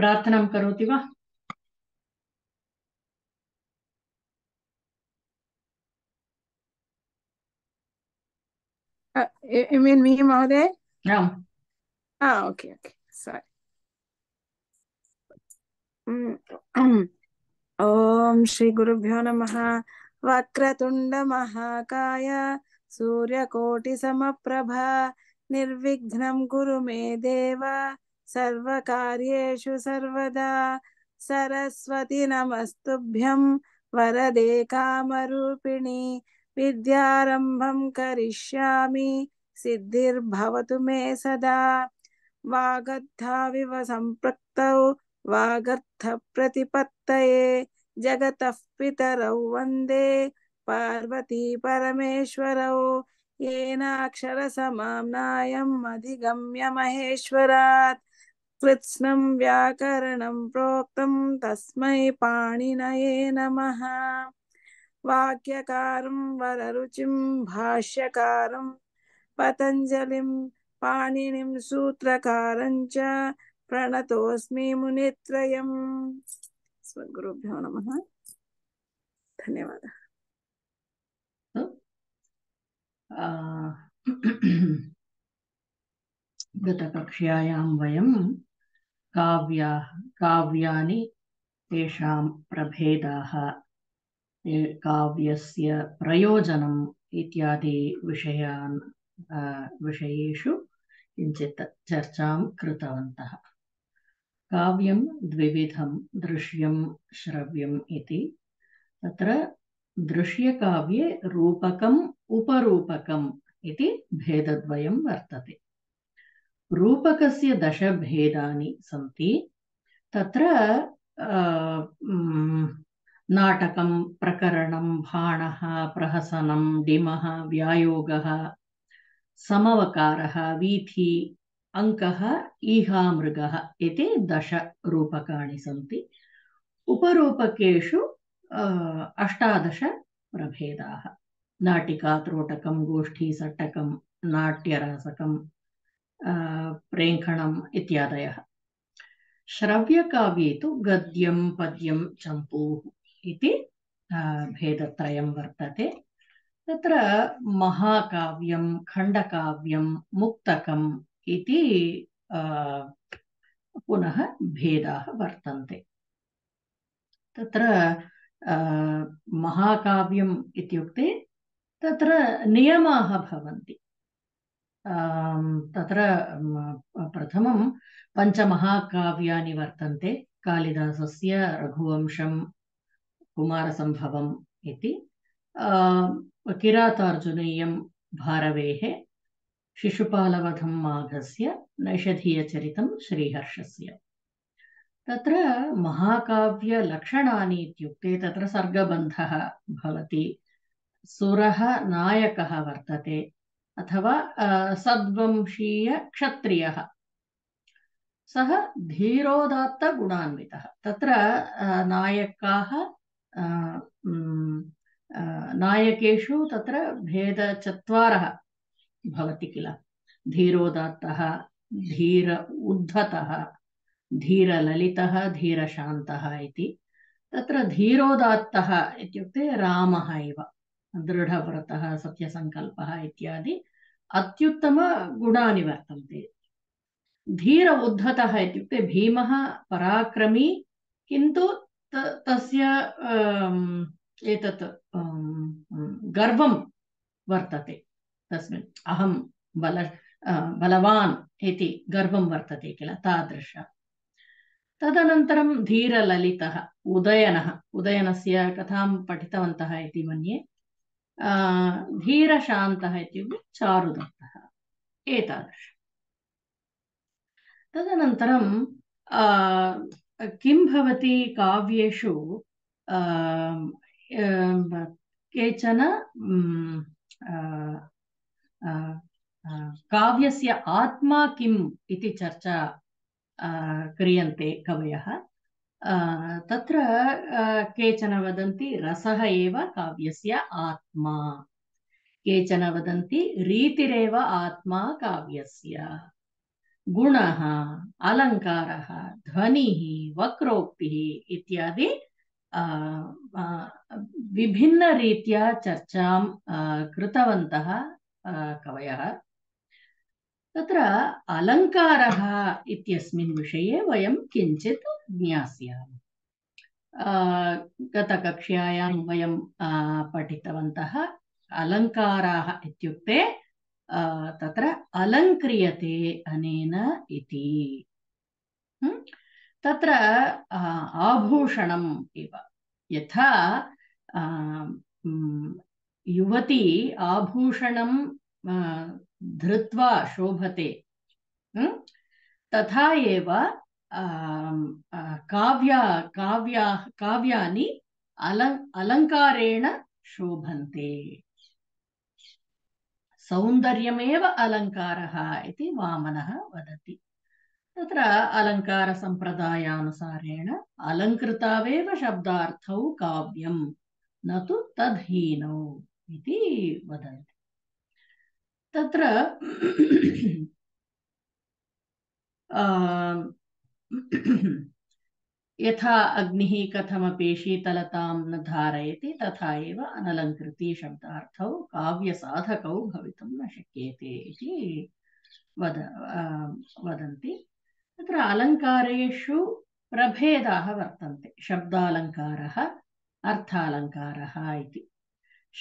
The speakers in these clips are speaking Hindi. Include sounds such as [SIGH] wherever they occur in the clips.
प्रार्थनां करोति वा Uh, you you mean me, Mahoday? आम् Ah, okay, okay. Sorry. Mm. [CLEARS THROAT] ॐ श्रीगुरुभ्यो नमः वक्रतुण्डमहाकाय सूर्यकोटिसमप्रभा निर्विघ्नं कुरु मे देव सर्वकार्येषु सर्वदा सरस्वति नमस्तुभ्यं वरदे कामरूपिणि विद्यारम्भं करिष्यामि, सिद्धिर्भवतु मे सदा। वागद्धाविव सम्पृक्तौ, वागर्थप्रतिपत्तये, जगतः पितरौ वंदे, पार्वती परमेश्वरौ। येनाक्षरसमाम्नायम् अधिगम्य महेश्वरात् कृत्स्नं व्याकरणं प्रोक्तं तस्मै पाणिनये नमः। वाक्यकारं वररुचिं, भाष्यकारं, पतञ्जलिं, पाणिनिं, सूत्रकारं च प्रणतोऽस्मि मुनित्रयम्। स्वगुरुभ्यो नमः। धन्यवादः। गतकक्ष्यायां वयं काव्या, काव्यानि तेषां प्रभेदाः काव्यस्य प्रयोजनम् इत्यादि विषयान् विषयेषु किञ्चित् चर्चां कृतवन्तः। काव्यं द्विविधं, दृश्यं, श्रव्यम् इति। तत्र दृश्यकाव्ये रूपकम्, उपरूपकम् इति भेदद्वयं वर्तते। रूपकस्य दशभेदानि सन्ति तत्र नाटकं प्रकरणं भाणः प्रहसनं डिमः व्यायोगः समवकारः वीथि अङ्कः ईहामृगः इति दशरूपकाणि सन्ति। उपरूपकेषु अष्टादश प्रभेदाः गोष्ठी सट्टकं नाट्यरासकं प्रेङ्खणम् इत्यादयः श्रव्यकाव्ये तु गद्यं पद्यं चम्पूः इति भेदत्रयं वर्तते तत्र महाकाव्यं खण्डकाव्यं मुक्तकम् इति पुनः भेदाः वर्तन्ते तत्र महाकाव्यम् इत्युक्ते तत्र नियमाः भवन्ति तत्र प्रथमं पञ्चमहाकाव्यानि वर्तन्ते, कालिदासस्य रघुवंशं, कुमारसम्भवम् इति। किरातार्जुनीयं भारवेः शिशुपालवधं माघस्य, नैषधीयचरितं श्रीहर्षस्य। तत्र महाकाव्यलक्षणानि इत्युक्ते, तत्र सर्गबन्धः भवति, सुरः नायकः वर्तते अथवा सद्वंशीयक्षत्रियः। सः धीरोदात्तगुणान्वितः। तत्र नायकाः नायकेषु तत्र भेदचत्वारः भवति किल। धीरोदात्तः धीर उद्धतः धीरललितः धीरशान्तः इति। तत्र धीरोदात्तः इत्युक्ते रामः एव दृढव्रतः सत्यसङ्कल्पः इत्यादि अत्युत्तमगुणानि वर्तन्ते। धीर उद्धतः इत्युक्ते भीमः पराक्रमी किन्तु तस्य अम्, एतत् गर्वं वर्तते। तस्मिन् अहं बल अ, बलवान् इति गर्वं वर्तते किल तादृश। तदनन्तरं धीरललितः उदयनः उदयनस्य कथां पठितवन्तः इति मन्ये। धीरशान्तः इत्युक्ते चारुदत्तः, एतादृश। तदनन्तरं किं भवति काव्येषु केचन काव्यस्य आत्मा किम् इति चर्चा क्रियन्ते कवयः? तत्र केचन वदन्ति रसः एव काव्यस्य आत्मा। केचन वदन्ति रीतिरेव आत्मा काव्यस्य। गुणः, अलङ्कारः, ध्वनिः, वक्रोक्तिः इत्यादि विभिन्नरीत्या चर्चां कृतवन्तः कवयः। तत्र अलङ्कारः इत्यस्मिन् विषये वयं किञ्चित् ज्ञास्यामः। गतकक्ष्यायां वयं पठितवन्तः अलङ्काराः इत्युक्ते तत्र अलङ्क्रियते अनेन इति? तत्र आभूषणम् इव। यथा युवती आभूषणं धृत्वा शोभते। तथा एव काव्या काव्या, काव्यानि अल अलङ्कारेण शोभन्ते। सौन्दर्यमेव अलङ्कारः इति वामनः वदति। तत्र अलङ्कारसम्प्रदायानुसारेण अलङ्कृतावेव शब्दार्थौ काव्यं, न तु तद्हीनौ इति वदन्ति। तत्र [CLEARS THROAT] [CLEARS THROAT] यथा अग्निः कथमपि शीतलतां न धारयति तथा एव अनलङ्कृति शब्दार्थौ काव्यसाधकौ भवितुं न शक्येते इति वद वदन्ति। तत्र अलङ्कारेषु प्रभेदाः वर्तन्ते। शब्दालङ्कारः अर्थालङ्कारः इति।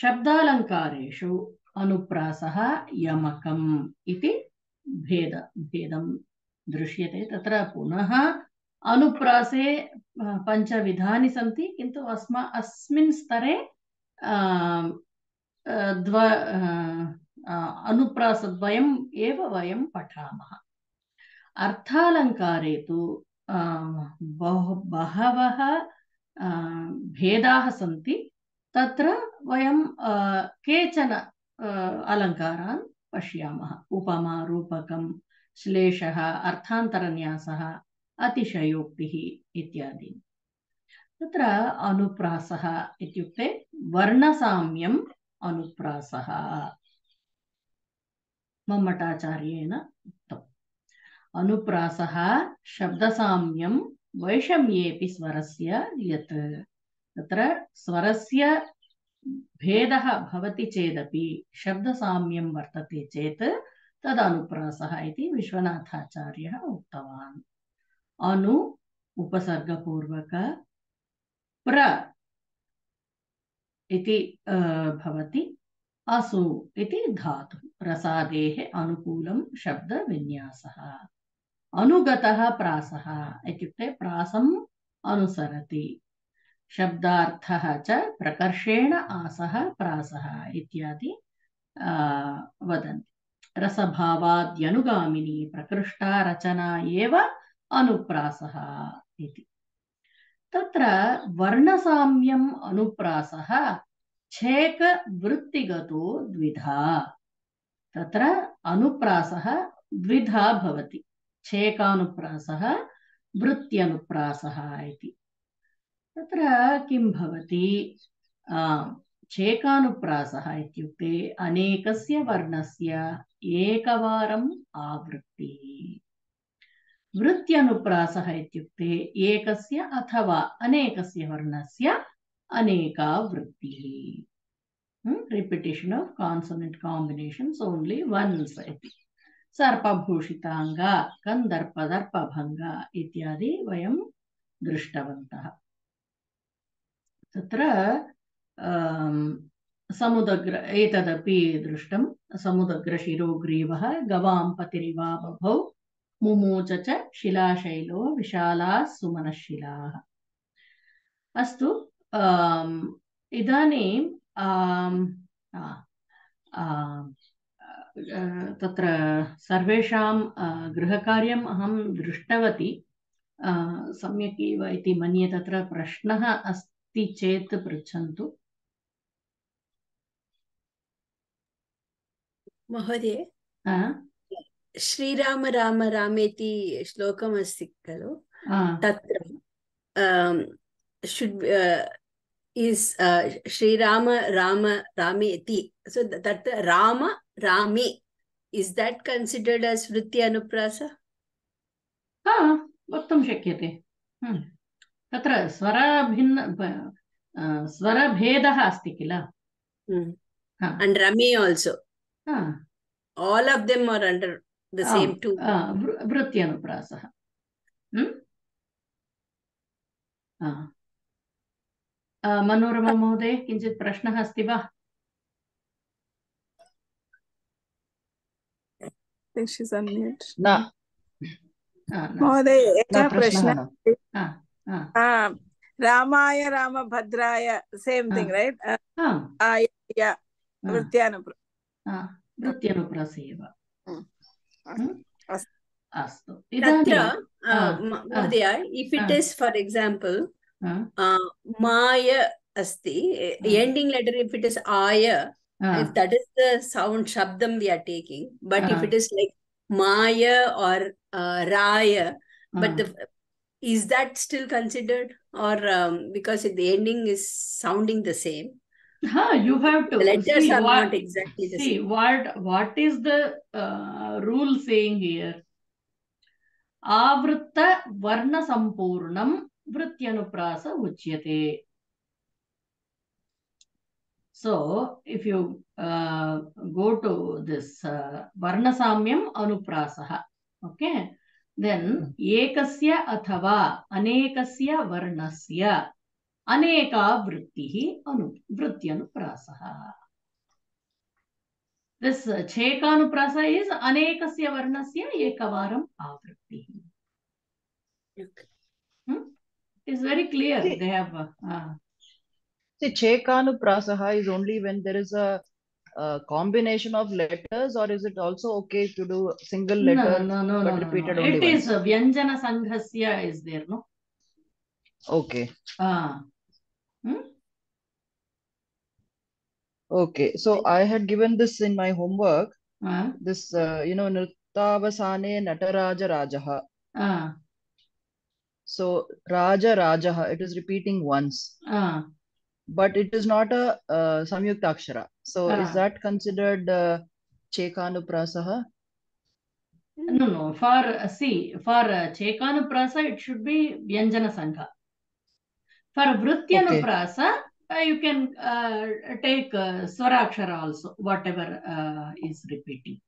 शब्दालङ्कारेषु अनुप्रासः यमकम् इति भेद भेदं दृश्यते तत्र पुनः अनुप्रासे अ, पञ्चविधानि सन्ति किन्तु अस्मा अस्मिन् स्तरे आम्, अ, द्व अ, अ, अनुप्रासद्वयम् एव वयं पठामः अर्थालङ्कारे तु अ, बहु बहवः अ, भेदाः सन्ति तत्र वयं अ, केचन अ, अलङ्कारान् पश्यामः। उपमा रूपकं श्लेषः, अर्थान्तरन्यासः, अतिशयोक्तिः इत्यादि। तत्र अनुप्रासः इत्युक्ते वर्णसाम्यम् अनुप्रासः। मम्मटाचार्येण उक्तम्। अनुप्रासः शब्दसाम्यं वैषम्येऽपि स्वरस्य यत्। तत्र स्वरस्य भेदः भवति चेदपि, शब्दसाम्यं वर्तते चेत् तदनुप्रासः इति विश्वनाथाचार्यः उक्तवान्। अनु, उपसर्गपूर्वक, प्र इति भवति, असु इति धातुः रसादेः अनुकूलं शब्दविन्यासः। अनुगतः प्रासः इत्युक्ते प्रासम् अनुसरति। शब्दार्थः च प्रकर्षेण आसः, प्रासः इत्यादि वदन्ति। रसभावाद्यनुगामिनी प्रकृष्टा रचना एव अनुप्रासः इति। तत्र वर्णसाम्यम् अनुप्रासः, छेकवृत्तिगतो द्विधा। तत्र अनुप्रासः द्विधा भवति। छेकानुप्रासः, वृत्त्यनुप्रासः इति। तत्र किं भवति आ, छेकानुप्रासः इत्युक्ते अनेकस्य वर्णस्य एकवारम् आवृत्तिः वृत्त्यनुप्रासः इत्युक्ते एकस्य अथवा अनेकस्य वर्णस्य अनेका वृत्तिः repetition of consonant combinations only once इति सर्पभूषिताङ्ग कन्दर्पदर्पभङ्ग इत्यादि वयं दृष्टवन्तः तत्र समुदग्र एतदपि दृष्टं समुदग्रशिरोग्रीवः गवां पतिरिवा बभौ मुमोच च शिलाशैलो विशालाः सुमनशिलाः अस्तु अ, तत्र सर्वेषां गृहकार्यम् अहं दृष्टवती। सम्यक् एव इति मन्ये तत्र प्रश्नः अस्ति चेत् पृच्छन्तु महोदय आ, श्रीराम राम रामेति श्लोकमस्ति खलु आ, तत्र शुड् इस् श्रीराम राम रामेति सो तत् राम रामे इस् दट् कन्सिडर्ड् अस् वृत्ति अनुप्रास हा, वक्तुं वक्तुं शक्यते हम्म। तत्र स्वरभिन्न स्वरभेदः अस्ति किल? Mm. हा, And Rami also. हा, All of them are under the आम्, same two. वृत्यनुप्रासः हम्म? आ. आ, मनोरमा महोदय किञ्चित् प्रश्नः अस्ति वा महोदय एकः प्रश्नः प्रश्नः न आ, आ, आ, रामाय रामभद्राय सेम् हा. Thing right um, I ah, वृत्यानुप्र आ, वृत्यनुप्रास एव हम्म. हम्म? अस्तु. अस्तु Tatra, इदानीं uh, Ah, Ma- ah, Mahodaya, if it ah. is, for example, uh, uh, Maya asti, Ah. ending letter, if it is Aya, uh, if that is the sound shabdam we are taking, but if Ah. it is like Maya or uh, Raya, but uh, the is that still considered or um, because the ending is sounding the same? Ha, you have to The letters see are what, not exactly the see same. what what is the uh, rule saying here? आवृत्त वर्ण संपूर्णम वृत्त्यनुप्रास उच्यते. So if you uh, go to this uh, varnasamyam anuprasah, okay, Then ekasya अथवा अनेकस्य वर्णस्य अनेका वृत्तिः अनु वृत्त्यनुप्रासः This uh, chekanuprasa is anekasya varnasya ekavaram avrittiः. Okay. Hmm? It is very clear. They have. Uh, uh, See, Chekanuprasaha is only when there is a, a combination of letters, or is it also okay to do single no, letter no, no, but no, no, repeated no. only It is once? Vyanjana Sanghasya is there, no? Okay, Ah. Hmm? okay. So I had given this in my homework. Ah. This, uh, you know, Nrittavasane Nataraja Rajaha. Ah. So Raja Rajaha, it is repeating once, Ah. But it is not a uh, Samyukta Akshara. So is Ah. that considered uh, Chekanuprasaha? No, no. For uh, see, for uh, chekanuprasa, it should be Vyanjana Sangha. For Vrityanuprasa, uh, you can uh, take uh, Swarakshara also, whatever uh, is repeating.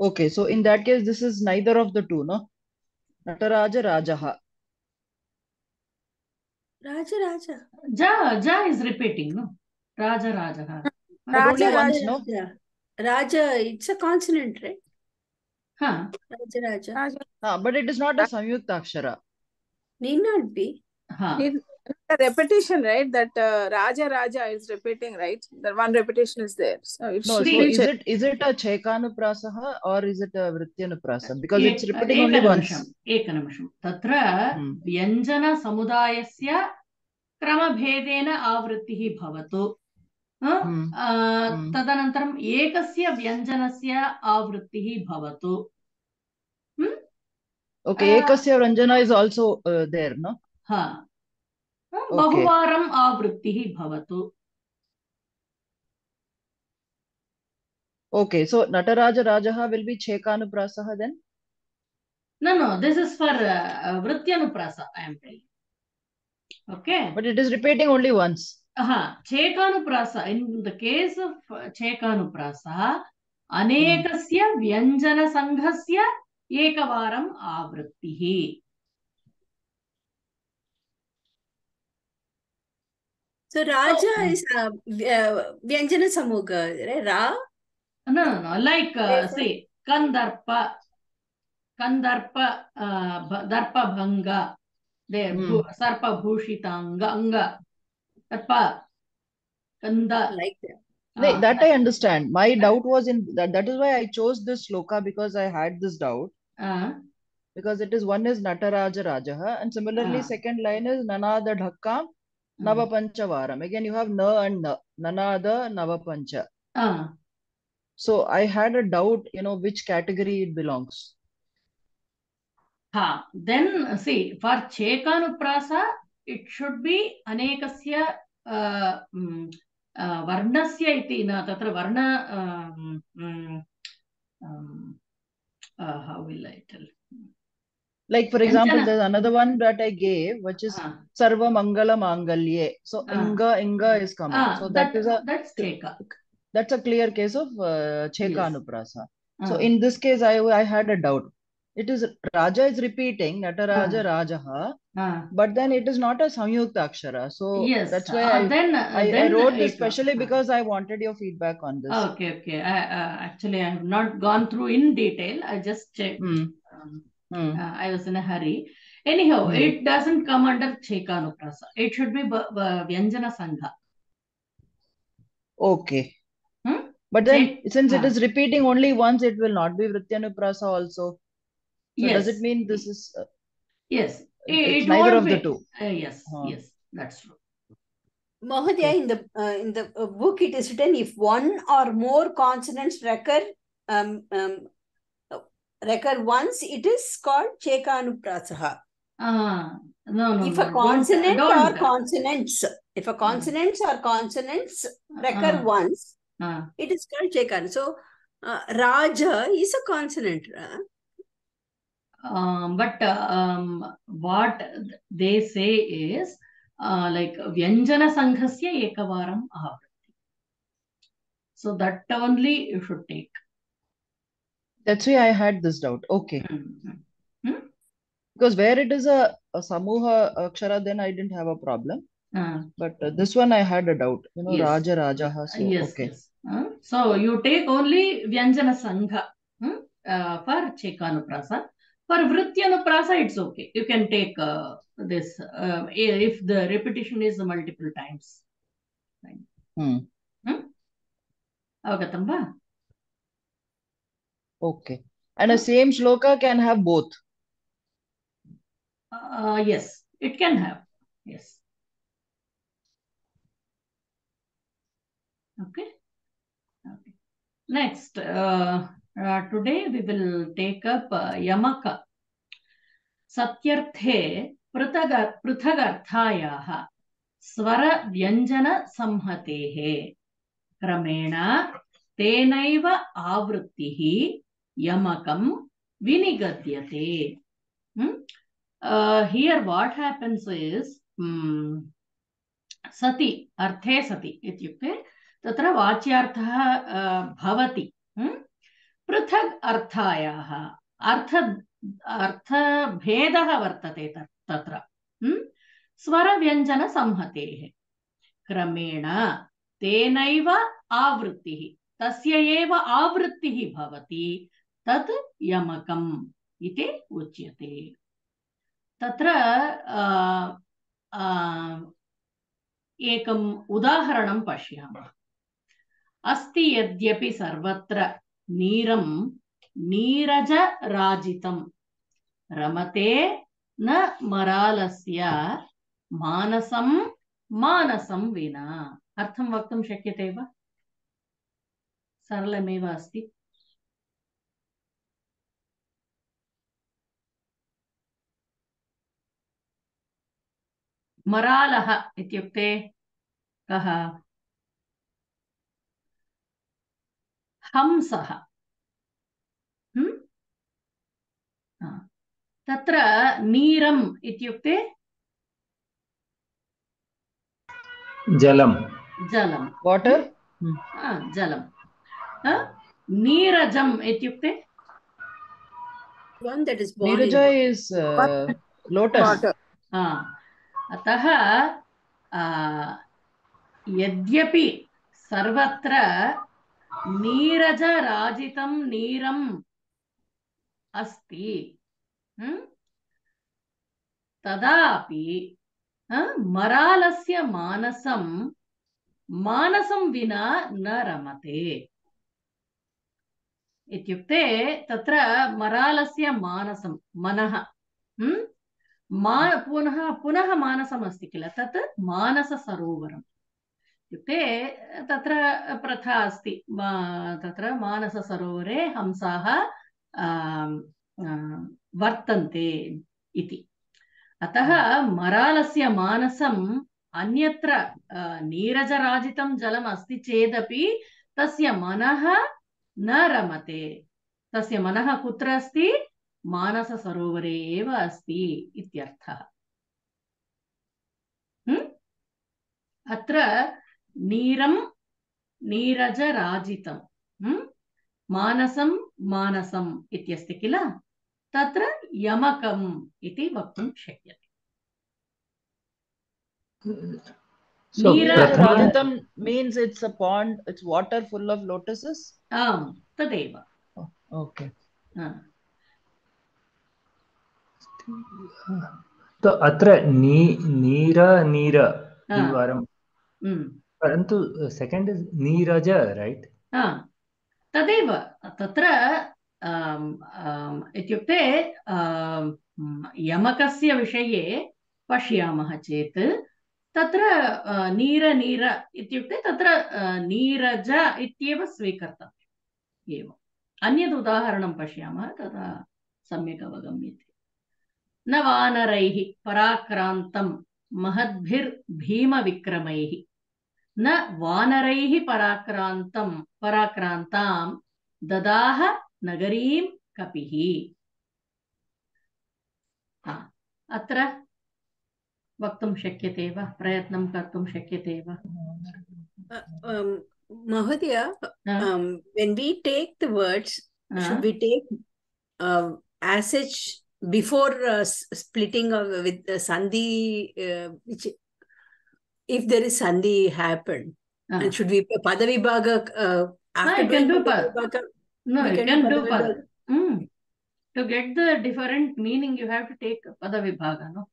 Okay, so in that case, this is neither of the two, no? Nataraja Rajaha. Raja Raja. Ja, Ja is repeating, no? Raja, Raja. But Raja, Raja. no? Raja. Raja, it's a consonant, right? Huh. Raja Raja. Raja. Ah, but it is not a Samyukta Akshara. Need not be. Huh. Need a repetition, right? That uh, Raja Raja is repeating, right? That one repetition is there. So it No, should so be is checked. it is it a Chekanuprasaha or is it a Vrityanuprasa? Because एक- it's repeating only once. एकनिमिषम् एकनिमिषं तत्र Hmm. व्यञ्जनसमुदायस्य क्रमभेदेन आवृत्तिः भवतु ह? Hmm. आ, Hmm. तदनन्तरम् एकस्य व्यञ्जनस्य आवृत्तिः भवतु Okay, Uh, Ekasya Ranjana is also uh, there, no? हा बहुवारम् आवृत्तिः भवतु Okay, so Nataraja Rajaha will be Chekanuprasaha then? no no this is for uh, vrityanuprasa i am telling okay But it is repeating only once. हा चेकानुप्रास in the case of चेकानुप्रासः अनेकस्य व्यञ्जनसङ्घस्य एकवारम् आवृत्तिः So Raja Oh. is uh, Vya- Vyanjana Samuga, right? Ra? no no no like uh, Therefore- say kandarpa kandarpa uh, bh- darpabhanga there Hmm. bhu- sarpa bhushitanga anga darpa kanda Like that. No, Ah, that I understand. My doubt was in that. That is why I chose this sloka because I had this doubt. ah, Because it is one is Nataraja Rajaha, and similarly, Ah. second line is Nanada Dhakkam mm, Navapancha Varam. Again, you have Na and Na. Nanada Navapancha. ah. So I had a doubt, you know, which category it belongs. Ha, then see for chekanuprasa it should be anekasya uh, mm, uh, varnasya iti na tatra varna um, um, uh, how will I tell Like for example, there's another one that I gave, which is Ah, Sarva Mangala Mangalye. So Ah. Inga Inga is coming. ah, So that is a that's Cheka. that's a clear case of uh, Cheka Yes. Anuprasa. So Ah, in this case, I I had a doubt. It is Raja is repeating Nataraja Ah. Rajaha, ah. but then it is not a Samyukta Akshara. So Yes. that's why uh, I, then, I, I wrote this it- specially ah. because I wanted your feedback on this. Okay, okay. I, uh, actually, I have not gone through in detail. I just checked. Hmm. Um, Hmm. uh, I was in a hurry. Anyhow, Hmm. it doesn't come under Chekanuprasa. It should be b- b- Vyanjana Sangha. Okay. Hmm? But then Check. since it Ah. repeating only once, it will not be Vrityanuprasa also. So does it mean this is uh, Yes. It, it's it neither won't of the two? Uh, yes, Huh. yes, that's true. Mahodaya, in the uh, in the uh, book, it is written if one or more consonants recur um, um, recur once, it is called Chekanuprasaha. Ah, no, no, if a consonant don't, or consonants, if a consonants or consonants recur Ah. once, ah, it is called Chekan. So, uh, Raja is a consonant. Um, but um, what they say is uh, like Vyanjana Sanghasya Ekavaram Ahavritti. So that only you should take. That's why I had this doubt. Okay. Mhm. Because where it is a, a Samuha Akshara, then I didn't have a problem. Ah, But uh, this one I had a doubt. You know, Yes. Raja Rajaha. So, yes, okay. yes. Uh, so you take only Vyanjana Sangha hmm, uh, for Chekanuprasa. For Vrityanuprasa, it's okay. You can take uh, this uh, if the repetition is multiple times. Right. Hmm. Avagatam ba? Okay. And a same shloka can have both. Uh, yes, it can have. Yes. Okay. Okay. Next, uh, uh, today we will take up uh, Yamaka. सत्यर्थे पृथग पृथगर्थायाः स्वरव्यञ्जनसंहतेः क्रमेण तेनैव आवृत्तिः यमकं विनिगद्यते Hmm? Uh, here what happens is hmm, सति अर्थे सति इत्युक्ते तत्र वाच्यार्थः uh, भवति? पृथक् अर्थायाः अर्थ अर्थभेदः वर्तते तत्- तत्र? स्वरव्यञ्जनसंहतेः क्रमेण तेनैव आवृत्तिः तस्य एव आवृत्तिः भवति तत् यमकम् इति उच्यते। तत्र एकम् उदाहरणं पश्यामः। अस्ति यद्यपि सर्वत्र नीरं नीरजराजितं रमते न मरालस्य मानसं मानसं विना। अर्थं वक्तुं शक्यते वा? सरलमेव अस्ति मरालः इत्युक्ते कः हंसः हम्म? हा. तत्र नीरम् इत्युक्ते जलं जलं? हा, जलं नीरजम् इत्युक्ते One that is born Neeraja is uh, lotus. Water. हा. अतः यद्यपि सर्वत्र नीरजराजितं नीरम् अस्ति? तदापि मरालस्य मानसं मानसं विना न रमते इत्युक्ते तत्र मरालस्य मानसं मनः? मा पुनः पुनः मानसमस्ति किल? तत् मानससरोवरम् इत्युक्ते तत्र प्रथा अस्ति। मा- तत्र मानससरोवरे हंसाः वर्तन्ते इति। अतः मरालस्य मानसम् अन्यत्र नीरजराजितं जलम् अस्ति चेदपि तस्य मनः न रमते। तस्य मनः कुत्र अस्ति मानससरोवरे एव अस्ति इत्यर्थः हम्म? अत्र नीरं नीरजराजितं हम्म? मानसं मानसम् इत्यस्ति किल तत्र यमकम् इति वक्तुं शक्यते So, Raditam means it's a pond, it's water full of lotuses. आम् तदेव Okay. हा. तो अत्र नी नीर नीर द्विवारं हम्म. परन्तु सेकेण्ड् इस् नीरज रैट् हा. तदेव तत्र आम्, आम्, इत्युक्ते आम्, यमकस्य विषये पश्यामः चेत् तत्र आ, नीर नीर इत्युक्ते तत्र आ, नीरज इत्येव स्वीकर्तव्यम् एवम् अन्यद् उदाहरणं पश्यामः तदा सम्यक् अवगम्यते न वानरैः पराक्रान्तं महद्भिर्भीमविक्रमैः। न वानरैः पराक्रान्तं पराक्रान्तां ददाह नगरीं कपिः। अत्र वक्तुं शक्यते वा? प्रयत्नं कर्तुं शक्यते वा? um, when we take the words, should we take uh, as such before uh, splitting with the sandhi, uh, which if there is sandhi happened, हा. and should we padavibhaga uh, after you can do pa- padavibhaga, No, you can do pad. Mm. To get the different meaning, you have to take padavibhaga, no?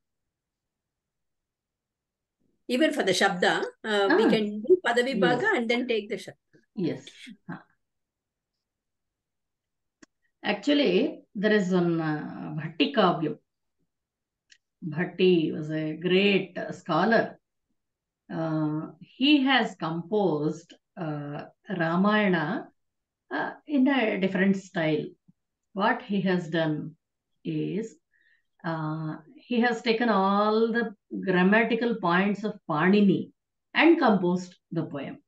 even for the shabda, uh, we Ah. can do padavibhaga Yes. and then take the shabda. Yes. Huh. Actually, there is one uh, Bhatti Kavyam. Bhatti was a great uh, scholar. Uh, he has composed uh, Ramayana uh, in a different style. What he has done is uh, he has taken all the grammatical points of Panini and composed the poem.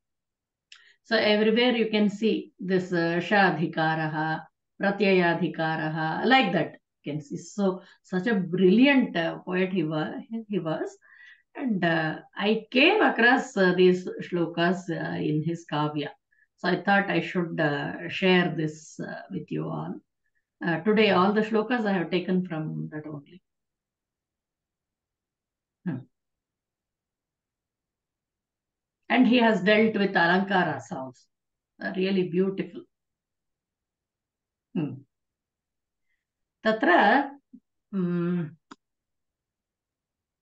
So everywhere you can see this uh, Shadhikaraha, Pratyayadhikaraha, like that you can see. So such a brilliant uh, poet he was. He was. And uh, I came across uh, these shlokas uh, in his kavya. So I thought I should uh, share this uh, with you all. Today all the shlokas I have taken from that only. Hmm. And he has dealt with alankaras also. Really beautiful. Hmm. तत्र mm,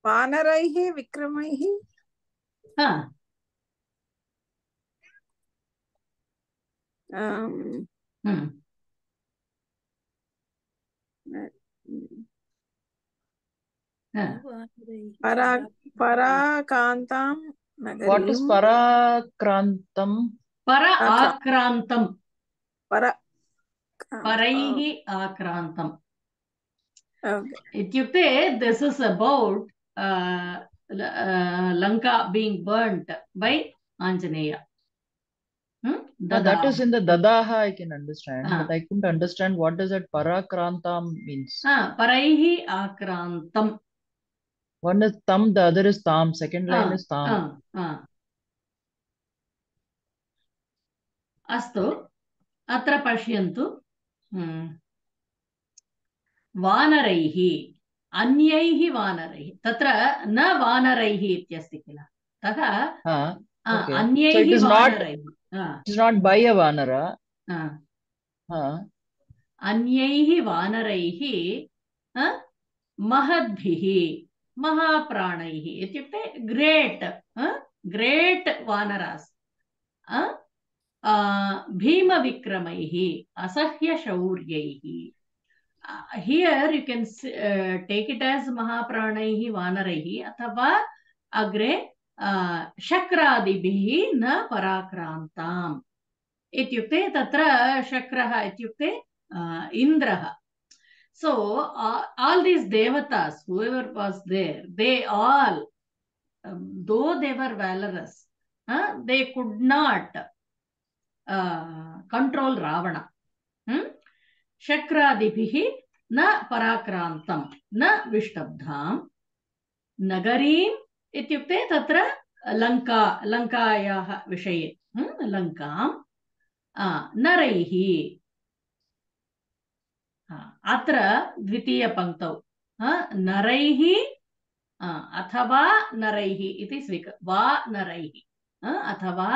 वानरैः विक्रमैः hmm, हा. परा पराकान्तां What is नगरीं पर आक्रान्तं पर परैः आक्रान्तम् Okay. इत्युक्ते this is about Lanka being burnt by Anjaneya Hmm? No, that is in the dadaha I can understand, Ah. but I couldn't understand what does that parakrantam means. हा, परैः आक्रान्तम् One is tam, the other is tam. Second line Ah, is tam. हा, हा. अस्तु अत्र पश्यन्तु Hmm. वानरैः अन्यैः वानरैः तत्र न वानरैः इत्यस्ति किल अन्यैः वानरैः अन्यैः वानरैः महद्भिः महाप्राणैः इत्युक्ते ग्रेट् ग्रेट् वानरास् भीमविक्रमैः असह्यशौर्यैः here you can take it as महाप्राणैः वानरैः अथवा अग्रे अ, शक्रादिभिः न पराक्रान्ताम् इत्युक्ते तत्र शक्रः इत्युक्ते uh, इन्द्रः so uh, all these devatas whoever was there they all um, though they were valorous uh, they could not ravana hmm? शक्रादिभिः न पराक्रान्तं न विष्टब्धां नगरीम् इत्युक्ते तत्र लङ्का लङ्कायाः विषये लङ्कां नरैः अत्र द्वितीयपङ्क्तौ अथवा नरैः स्वीक वा नरैः अथवा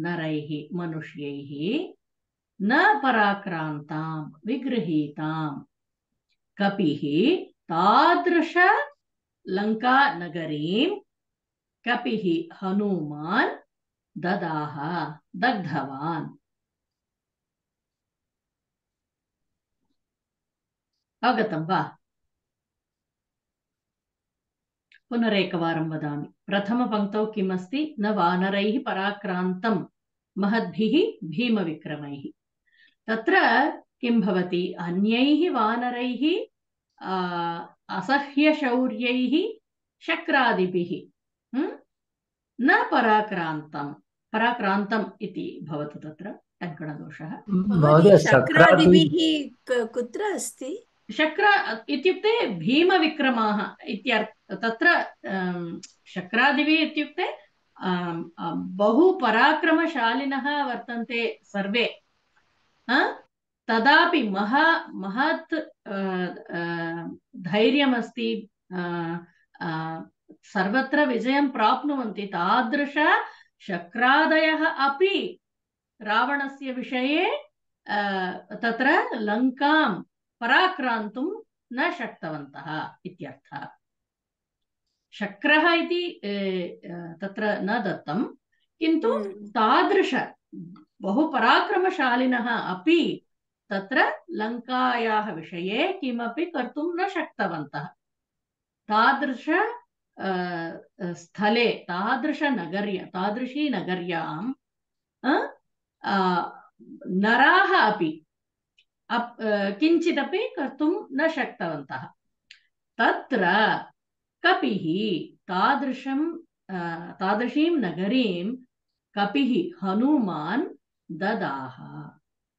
नरैः मनुष्यैः न पराक्रान्तां विगृहीतां कपिः तादृश लङ्कानगरीं कपिः हनुमान् ददाह, दग्धवान्। अवगतं वा? पुनरेकवारं वदामि। प्रथमपङ्क्तौ किम् अस्ति न वानरैः पराक्रान्तं महद्भिः भीमविक्रमैः। तत्र किं भवति? अन्यैः वानरैः आ, असह्यशौर्यैः शक्रादिभिः? न पराक्रान्तं। पराक्रान्तम् इति भवतु तत्र टङ्कणदोषः शक्रादि शक्रादिभिः क- कुत्र अस्ति? शक्र इत्युक्ते भीमविक्रमाः इत्यर्थ तत्र अम्, शक्रादिभिः इत्युक्ते अम्, अम्, बहु पराक्रमशालिनः वर्तन्ते सर्वे? तदापि महा महत् अ, अ, धैर्यमस्ति अ, अ, सर्वत्र विजयं प्राप्नुवन्ति तादृश शक्रादयः अपि रावणस्य विषये तत्र लङ्कां पराक्रान्तुं न शक्तवन्तः इत्यर्थः शक्रः इति तत्र न दत्तं किन्तु हम्म। तादृश बहु पराक्रमशालिनः अपि तत्र लङ्कायाः विषये किमपि कर्तुं न शक्तवन्तः तादृश स्थले तादृशनगर्य तादृशी नगर्यां नराः अपि अप्- किञ्चिदपि कर्तुं न शक्तवन्तः तत्र कपिः तादृशं अ, तादृशीं नगरीं कपिः हनुमान् ददाह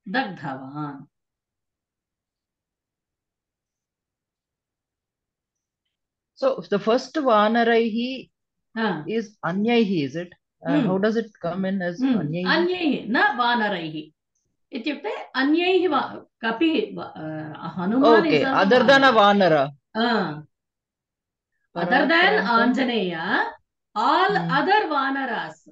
दग्धवान् So the first Vanaraihi हा, is Anyaihi, is it? Uh, Hmm. How does it come in as hmm, Anyaihi? अन्यैः न वानरैः इत्युक्ते अन्यैः वा- कपिः वा- अ, Hanuman. Uh, Hmm. other Vanaras.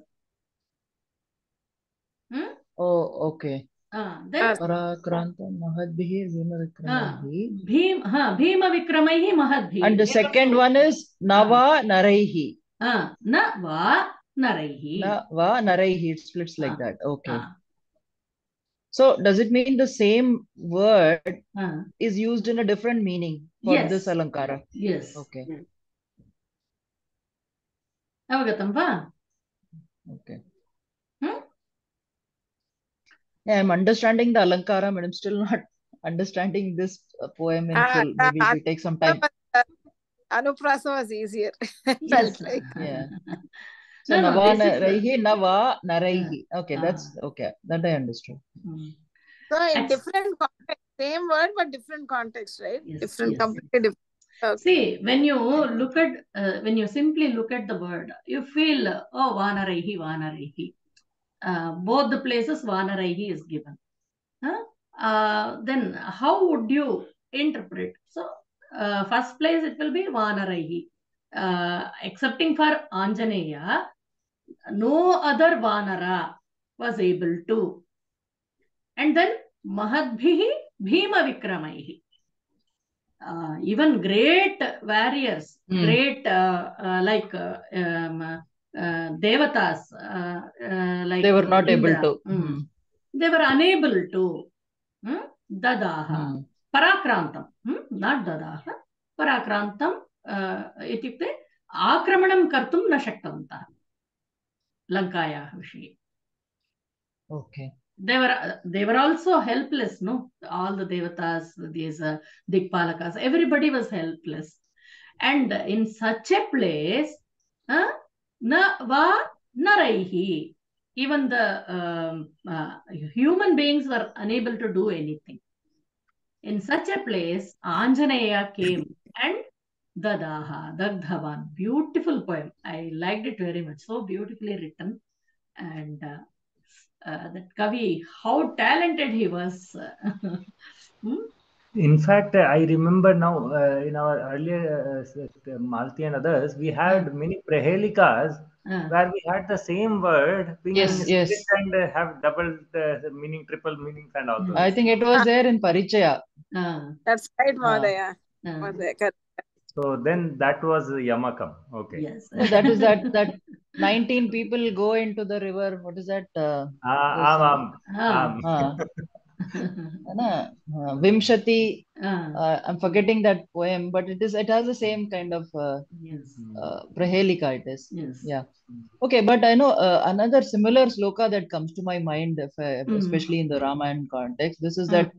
Oh, okay. Uh, then Parakrantam Mahadbihi Vimavikramaihi. Bhim हाँ भीमविक्रमैः महद्भिः And the second one is Nava Naraihi. हाँ, न वा नरैः Naraihi. It splits like Ah. that. Okay. हाँ, So does it mean the same word हाँ, is used in a different meaning for Yes. this Alankara? yes Okay. अवगतं वा Okay. Hmm? Yeah, I'm understanding the Alankara, but I'm still not [LAUGHS] understanding this uh, poem in Ah, full. Maybe it will take some time. Anuprasa was easier. [LAUGHS] yes like- Yeah. [LAUGHS] So No, no, Nava this is the- Naraihi, Nava Naraihi. Okay, Ah. that's okay. That I understood. Hmm. So in Ex- different context, same word but different context, right? Yes, different, yes. completely different. Okay. See, when you look at, uh, when you simply look at the word, you feel, oh, Vanaraihi, Vanaraihi. Uh, both the places Vanaraihi is given. Huh? Uh, then how would you interpret? So, uh, first place it will be Vanaraihi. Uh, excepting for Anjaneya, no other Vanara was able to. And then Mahadbhihi Bhima Vikramaihi. Uh, even great warriors, Hmm. great uh, uh, like uh, um, uh, devatas, uh, uh, like They were not able Indra, to. mm, Hmm. they were unable to. Hmm? Dadaha. Hmm. पराक्रान्तं not ददाह पराक्रान्तं इत्युक्ते आक्रमणं कर्तुं न शक्तवन्तः Lankaya Vishye. Okay. They were they were also helpless, no? All the devatas, these uh, Dikpalakas, everybody was helpless. And in such a place, ah, na va naraihi. Even the um, uh, human beings were unable to do anything. In such a place, Anjaneya came and Dadaha, Dagdhavan. Beautiful poem. I liked it very much. So beautifully written. And uh, uh, that Kavi, how talented he was. [LAUGHS] Hmm? In fact, I remember now uh, in our earlier uh, Malti and others, we had many prahelikas Uh, where we had the same word being Yes, yes. and uh, have double uh, meaning, triple meanings, and all those. I think it was there in Parichaya. uh, That's right. Mahadaya. uh, Mahadaya, correct. So then that was Yamakam. Okay. yes. No, that is that that 19 people go into the river. What is that? Uh, Ah, Yes, am, am, Ah. am. uh, na, uh, Vimshati. Ah, Uh, I'm forgetting that poem, but it is it has the same kind of uh, yes. uh, Prahelika. It is. Yes. Yeah. Okay, but I know uh, another similar sloka that comes to my mind, if I, Mm. especially in the Ramayana context. This is Mm. that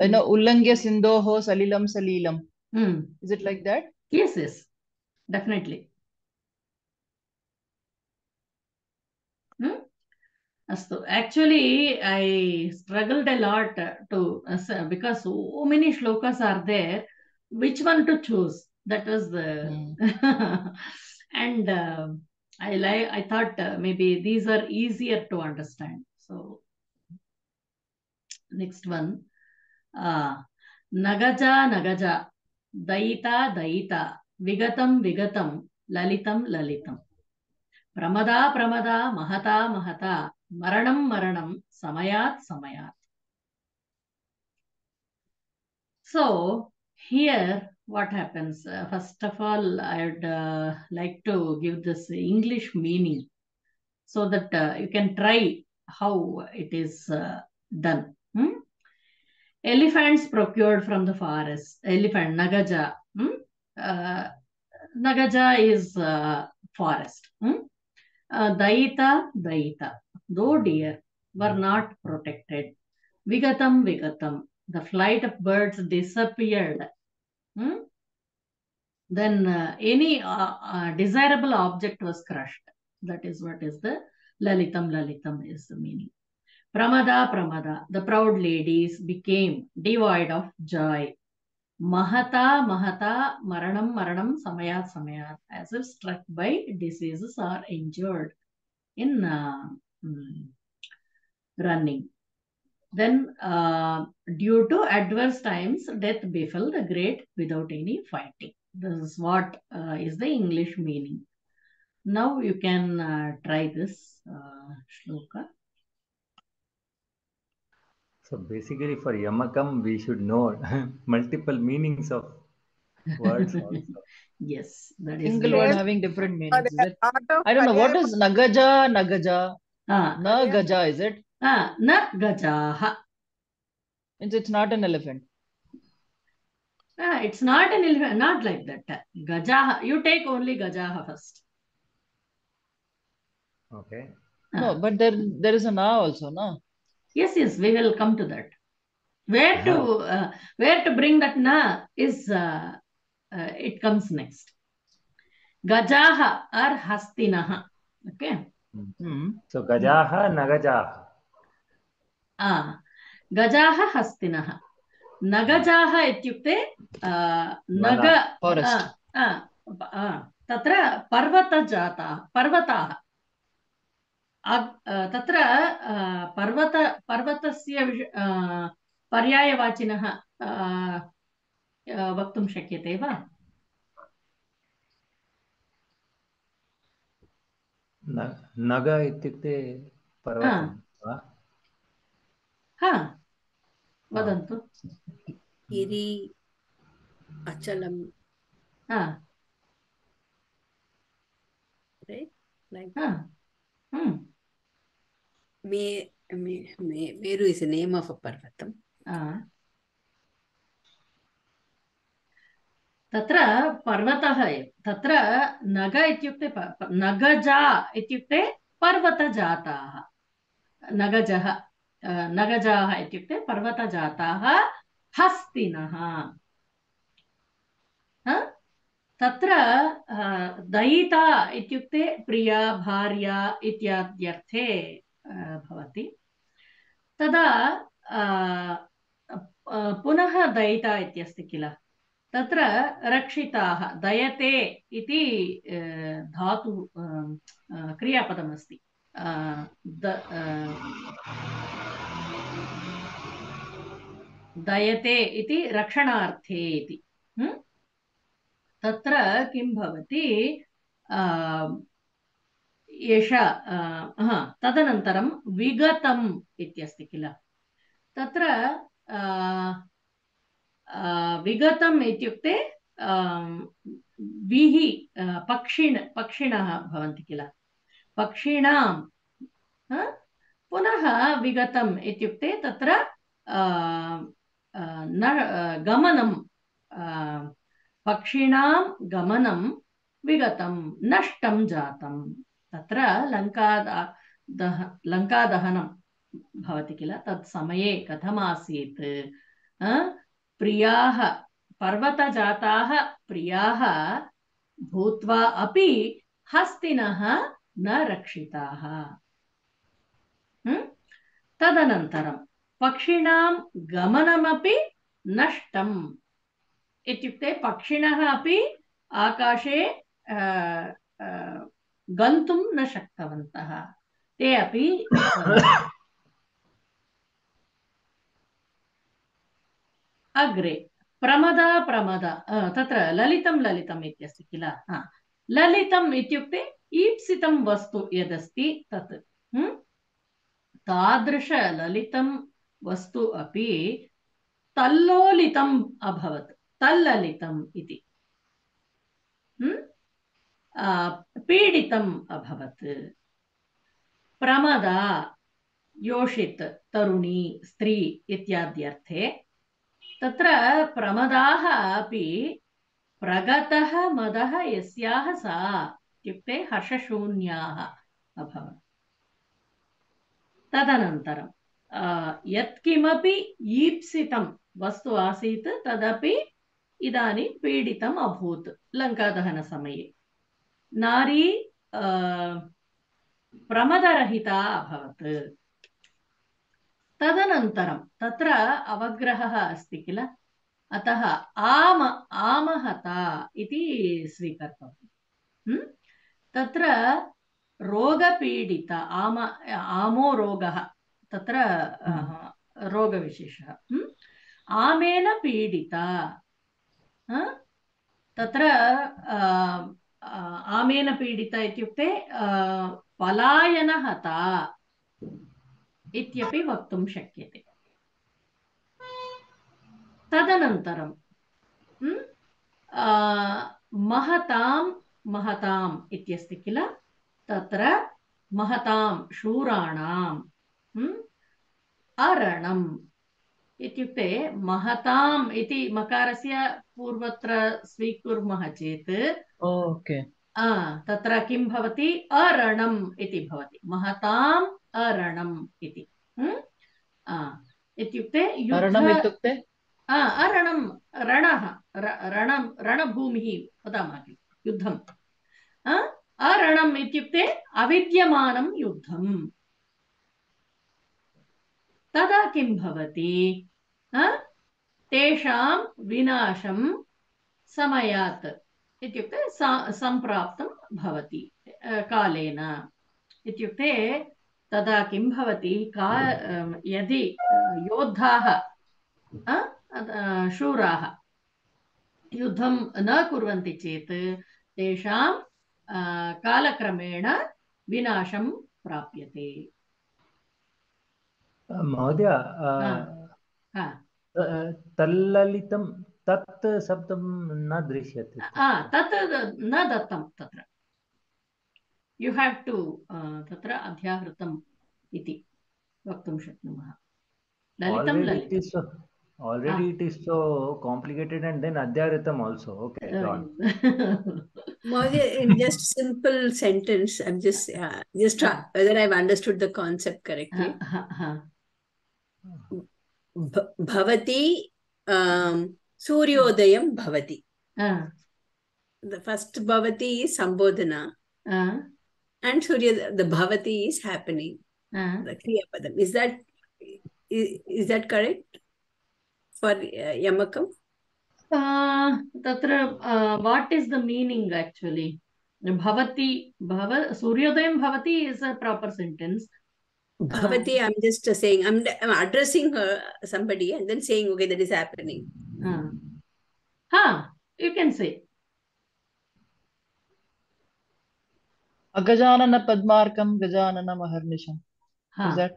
you know Ullangya Sindhoho Salilam Salilam. Hmm. Is it like that? Yes, yes, definitely. Hmm? Actually, I struggled a lot to because so many shlokas are there. Which one to choose? That was the [LAUGHS] and uh, I like. I thought uh, maybe these are easier to understand. So next one, uh, Nagaja Nagaja, Daita Daita, Vigatam Vigatam, Lalitam Lalitam. Pramada Pramada, Mahata Mahata, Maranam Maranam, Samayat Samayat. So here what happens? Uh, first of all, I would uh, like to give this English meaning so that uh, you can try how it is done. Hmm? Elephants procured from the forest. Elephant, Nagaja. Hmm? Uh, Nagaja is uh, forest. Hmm? Uh, Daita, Daita. Though deer were not protected. Vigatam, Vigatam. The flight of birds disappeared. Hmm? Then uh, any uh, uh, desirable object was crushed. That is what is the Lalitam, Lalitam is the meaning. Pramada, Pramada. The proud ladies became devoid of joy. Mahata, Mahata, Maranam, Maranam, Samayat, Samayat. As if struck by diseases or injured in uh, mm, running. Then, uh, due to adverse times, death befell the great without any fighting. This is what uh, is the English meaning. Now you can uh, try this uh, shloka. So basically, for Yamakam, we should know [LAUGHS] multiple meanings of words [LAUGHS] also. yes, that is Single the- word having different meanings. Is it? I don't know. what is Nagaja, Nagaja, Ah, Nagaja, Is it? ah, na gajaha. It's, it's not an elephant. Ah, it's not an elephant, not like that. Gajaha. You take only gajaha first. Okay. Ah. No, but there there is a Na also, no? Yes, yes, we will come to that. Where to uh, where to bring that na is uh, uh, it comes next. Gajaha or hastinaha. Okay. mm-hmm. So Gajaha, Nagajaha. Ah, gajaha hastinaha. Nagajaha इत्युक्ते uh, नग Forest. ah, ah, ah, तत्र पर्वतजाताः पर्वताः अ, तत्र पर्वत पर्वतस्य विष- पर्यायवाचिनः वक्तुं शक्यते वा? नग इत्युक्ते हा. वदन्तु. गिरि अचलं. हा. हम्म, me, me, me, meru is the name of a parvatam हा. तत्र पर्वतः एव तत्र नग इत्युक्ते नगजा इत्युक्ते पर्वतजाताः नगजः नगजाः इत्युक्ते पर्वतजाताः हस्तिनः ह? तत्र दयिता इत्युक्ते प्रिया, भार्या इत्याद्यर्थे भवति। तदा पुनः दयिता इत्यस्ति किल? तत्र रक्षिताः, दयते इति धातु क्रियापदमस्ति। दयते इति रक्षणार्थे इति? तत्र किं भवति? एषा हा, तदनन्तरं विगतम् इत्यस्ति किल? तत्र विगतम् इत्युक्ते विः पक्षिण पक्षिणः भवन्ति किल? पक्षिणां पुनः विगतम् इत्युक्ते तत्र न गमनं पक्षिणां गमनं विगतं नष्टं जातं। तत्र लङ्कादा दह लङ्कादहनं भवति किल? तत् समये कथमासीत्? प्रियाः पर्वतजाताः प्रियाः भूत्वा अपि हस्तिनः न रक्षिताः? तदनन्तरं पक्षिणां गमनमपि नष्टम् इत्युक्ते पक्षिणः अपि आकाशे गन्तुं न शक्तवन्तः। ते अपि [COUGHS] अग्रे, प्रमदा, प्रमद तत्र ललितं, ललितम् इत्यस्ति किल? हा। ललितम् इत्युक्ते ईप्सितं वस्तु यदस्ति तत्। तादृशललितं वस्तु अपि तल्लोलितम् अभवत्। तल्ललितम् इति। पीडितम् अभवत्। प्रमदा योषित् तरुणी स्त्री इत्याद्यर्थे तत्र प्रमदाः अपि प्रगतः मदः यस्याः सा इत्युक्ते हर्षशून्याः अभवन् तदनन्तरं यत्किमपि ईप्सितं वस्तु आसीत् तदपि इदानीं पीडितम् अभूत् लङ्कादहनसमये नारी अ, प्रमदरहिता अभवत् तदनन्तरं तत्र अवग्रहः अस्ति किल अतः आम आमहता इति स्वीकर्तव्यम् हं? तत्र रोगपीडित आम आमो रोगः तत्र अ, रोगविशेषः हं? आमेन पीडिता अ? तत्र आमेन पीडिता इत्युक्ते पलायनहता इत्यपि वक्तुं शक्यते। तदनन्तरं महतां महताम् इत्यस्ति किल? तत्र महतां शूराणां हं? अरणम् इत्युक्ते महताम् इति मकारस्य पूर्वत्र स्वीकुर्मः चेत् ओके। आ, तत्र किं भवति? अरणम् इति भवति। महताम् अरणम् इति? इत्युक्ते इत्युक्ते? अरणं रणः रणं रणभूमिः वदामः। किल युद्धम् अरणम् इत्युक्ते अविद्यमानं युद्धम्। तदा किं भवति? तेषां विनाशं समयात् इत्युक्ते सम्प्राप्तं भवति कालेन। इत्युक्ते तदा किं भवति? का यदि योद्धाः शूराः युद्धं न कुर्वन्ति चेत् तेषां कालक्रमेण विनाशं प्राप्यते। महोदय हा, हा, तल्ललितं तत् शब्दं न दृश्यते तत् न दत्तं तत्र यु हेव् टु तत्र अध्याहृतम् इति वक्तुं शक्नुमः ललितं already it is so it is so complicated and then adhyaritam also okay Mahodaya, in just simple sentence, I'm just uh, just try, whether I've understood the concept correctly. हा, हा, भवति um, सूर्योदयं भवति हा, the first bhavati is sambodhana हा, and surya the bhavati is happening हा. the kriya padam is that is, is that correct for uh, Yamakam? Uh, tatra, uh, what is the meaning actually? Bhavati, bhava, Suryodayam Bhavati is a proper sentence. Bhavati, I'm just uh, saying, I'm, I'm addressing her, somebody and then saying, okay, that is happening. Uh, huh, you can say. Agajanana Padmarkam Gajanana Maharnisham. Huh. Is that?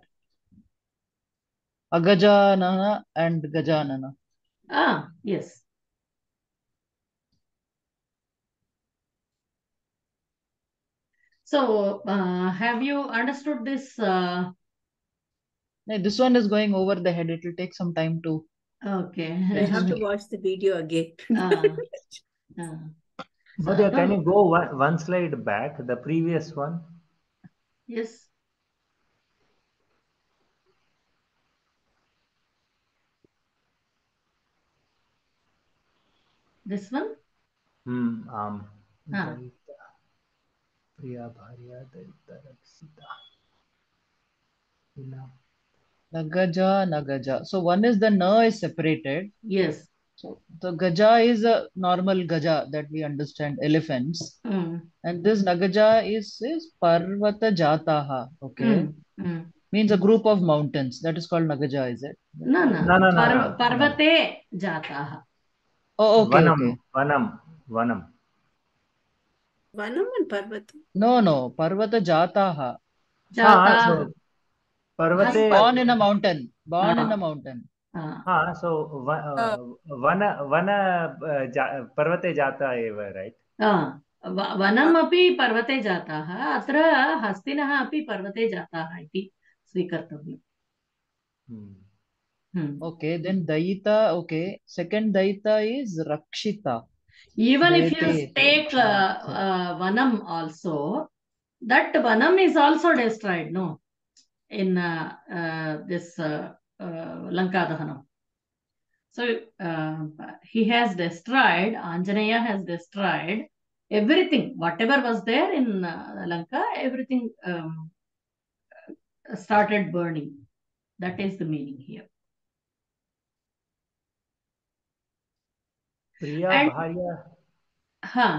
Agajanana and Gajanana. Ah, yes. So, uh, have you understood this? Uh, No, this one is going over the head. It will take some time to. okay. [LAUGHS] I have to watch the video again. Ah, ah. Madhya, can you go one, one slide back, the previous one? Yes. This one? Hmm, um, Ah. Daita, Daita Raksita. Ila. Nagaja, Nagaja. So one is the na is separated. Yes. So the gaja is a normal gaja that we understand, elephants. Mm. And this Nagaja is, is Parvata Jataha. Okay. Mm. Mm. Means a group of mountains. That is called Nagaja, is it? No, no. No, no, no, Par- no. Parvate jataha. Oh, okay, Vanam, okay. Vanam, Vanam. वनमन पर्वत? नो नो पर्वत जाता। हा born in a mountain born in a mountain हाँ। सो वन वन uh, पर्वते जाता एव राइट वनम अपि पर्वते जाता हा अत्र हस्तिनः अपि पर्वते जाता हा इति स्वीकर्तव्यम्। ओके देन दैता ओके सेकंड दैता इज़ रक्षिता Even if you take uh, uh, Vanam also, that Vanam is also destroyed, no? In uh, uh, this uh, uh, Lankadahanam. So uh, he has destroyed, Anjaneya has destroyed everything, whatever was there in uh, Lanka, everything um, started burning. That is the meaning here. Priya And- Bharya, Huh.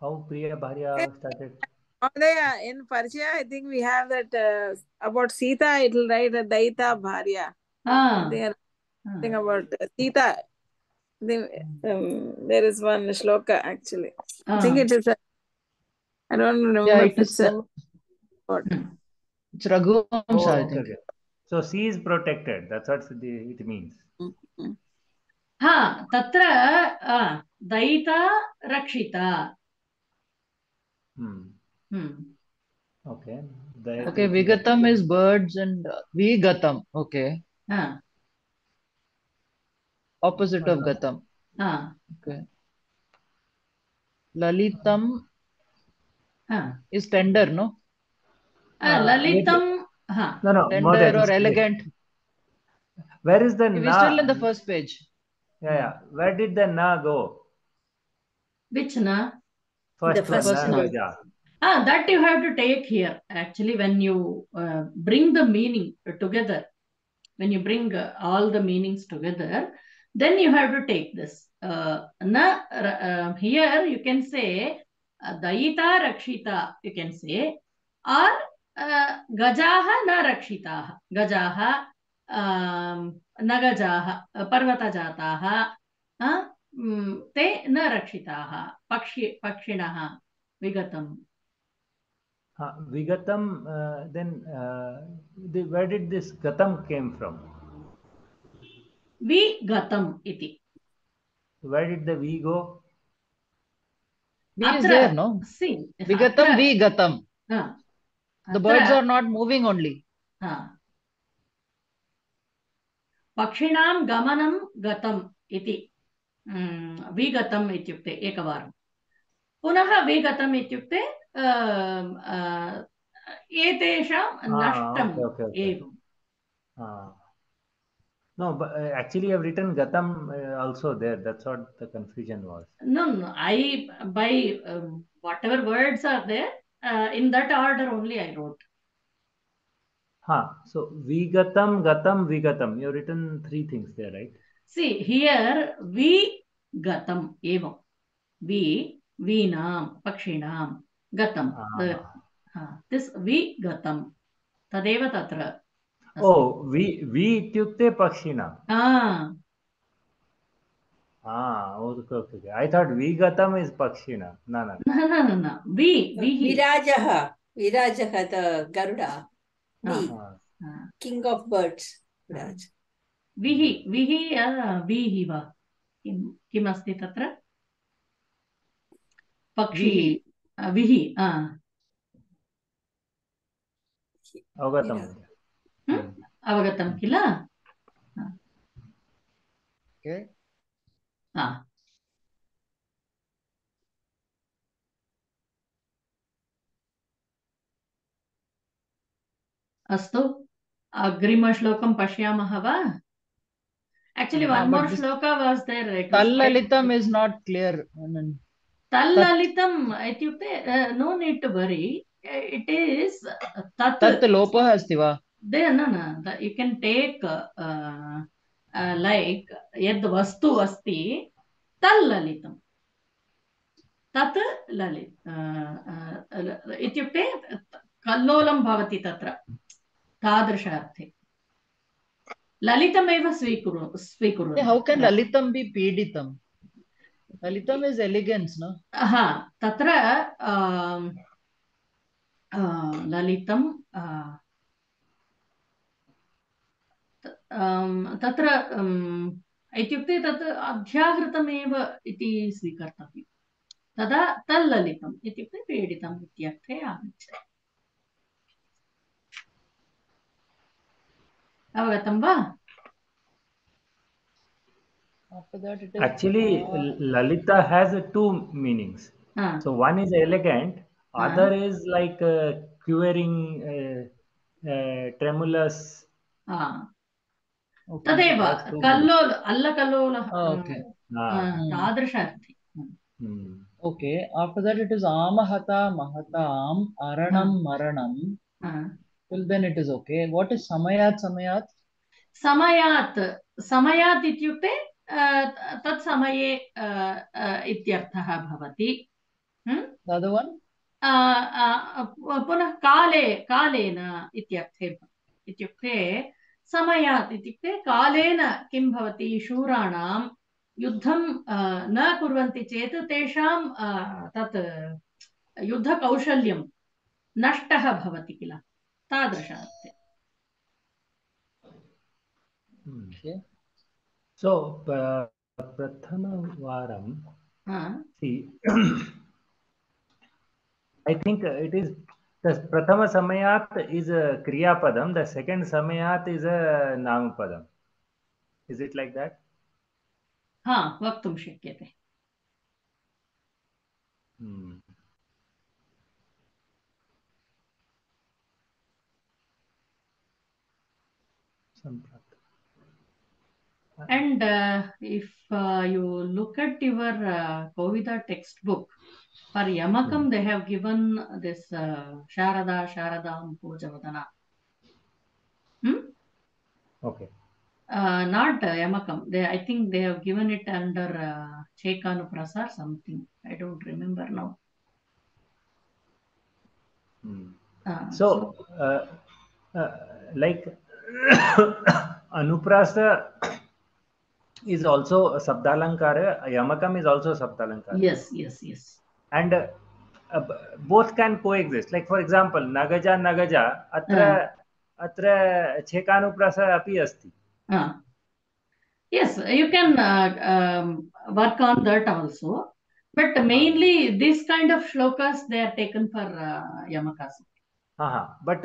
how Priya Bharya started? Oh, Mahodaya, in Parchaya, I think we have that uh, about Sita, it will write a Daita Bharya. Ah. There, are ah. thing about uh, Sita. They, um, there is one shloka actually. I think it is. A, I don't remember Yeah, if it is it's a, so. what. It's Raghuvamsa, Oh, I think. okay. So she is protected. That's what the, it means. हा तत्र दयिता रक्षिता Hmm. Hmm, Okay, Vigatam is birds and uh, Vigatam. Okay. हा, Opposite of Uh-huh. Gatam. हा, Okay. Lalitam हा. is tender, no? Uh, Uh, ललितं हा No, no, more Tender than or this. elegant. Where is the We're na? still in the first page. Yeah, yeah. Where did the na go? which na First The first one, na, one. Ah that you have to take here actually when you uh, bring the meaning together when you bring uh, all the meanings together then you have to take this uh, na uh, here you can say uh, dayita rakshita you can say or uh, gajaha na rakshitaah gajaha um, nagajaha पर्वतजाताः uh, mm, ते न रक्षिताः पक्षि पक्षिणः विगतम् Uh, Vigatam, uh, then uh, the, where did this Gatam came from? विगतम् इति Where did the V go? V is there, no? see Vigatam, Atra, Vigatam. हा, The birds are not moving only. हा. पक्षिणां गमनं गतम् इति mm, विगतम् इत्युक्ते एकवारं पुनः विगतम् इत्युक्ते एतेषां नष्टम् Uh, no, but uh, actually I've written Gatam uh, also there. That's what the confusion was. No, no, I by um, whatever words are there uh, in that order only I wrote. Huh so vigatam gatam vigatam you have written three things there right See, here we gatam evam. We, veenam, pakshinam, gatam. The, uh, this we gatam. Tadeva tatra. oh vi vi ityukte pakshina Ah, ah okay okay i thought vigatam is pakshina no no no, no, no, no. We, we. Virajaha. Virajaha, the Garuda. Ah. Ah, Ah. king of birds. Viraj. विहि विहि विहि वा किं किमस्ति तत्र पक्षी विहि। आ, avagatam Hmm? अवगतं किल अस्तु अग्रिमश्लोकं पश्यामः वा Actually, Ah, one but more this- shloka was there. It was quite- Tallalitam is not clear. I mean, तल्ललितम् इत्युक्ते no need to worry it is तत् लोपः अस्ति वा There, no, no. The, you can take uh, uh, uh, like यद् वस्तु अस्ति तल्ललितं तत् ललित इत्युक्ते कल्लोलं भवति तत्र तादृश अर्थे ललितमेव स्वीकुरु स्वीकुर्वन्ति। How can lalitam be peditam lalitam is elegance no? हा तत्र ललितं आ, त- आम्, तत्र इत्युक्ते तत् अध्याहृतमेव इति स्वीकर्तव्यं। तदा तल्ललितम् इत्युक्ते पीडितम् इत्यर्थे आगच्छति। अवगतं वा after that it is actually uh, lalita has two meanings हा, so one is elegant other is like uh, quivering uh, uh, tremulous हा. okay. तदेव that's too Kallol अल्लकल्लोलः Ah, okay. Uh, ah, तादृश अर्थे hmm. okay after that it is amahata mahatam aranam maranam हा. till then it is okay. What is samayat samayat? समयात् समयात् इत्युक्ते तत् समये इत्यर्थः भवति the other one? पुनः काले कालेन इत्यर्थे इत्युक्ते समयात् इत्युक्ते कालेन किं भवति शूराणां युद्धं न कुर्वन्ति चेत् तेषां तत् युद्धकौशल्यं नष्टः भवति किल सो प्रथमवारं ऐ थिङ्क् इट् इस् प्रथमसमयात् इस् क्रियापदं द सेकेण्ड् समयात् इस् अ नामपदम् इस् इट् लैक् देट् हा वक्तुं शक्यते। Samprat. And uh, if uh, you look at your uh, Kovida textbook, for Yamakam, they have given this uh, Sharada, Sharadam, Pujavadana. Hmm? okay Uh, not uh, Yamakam. They, I think they have given it under uh, Chekanuprasa or something. I don't remember now. hmm. Uh, So, uh, uh, like Anuprasa is also a Sabdalankara, Yamakam is also a Sabdalankara. yes, yes, yes. And uh, uh, both can coexist. Like, for example, Nagaja, Nagaja, Atra, uh. Atra Chekanuprasa api asti. Uh, yes, you can uh, um, work on that also. But mainly, this kind of shlokas, they are taken for uh, Yamakas. Aha. But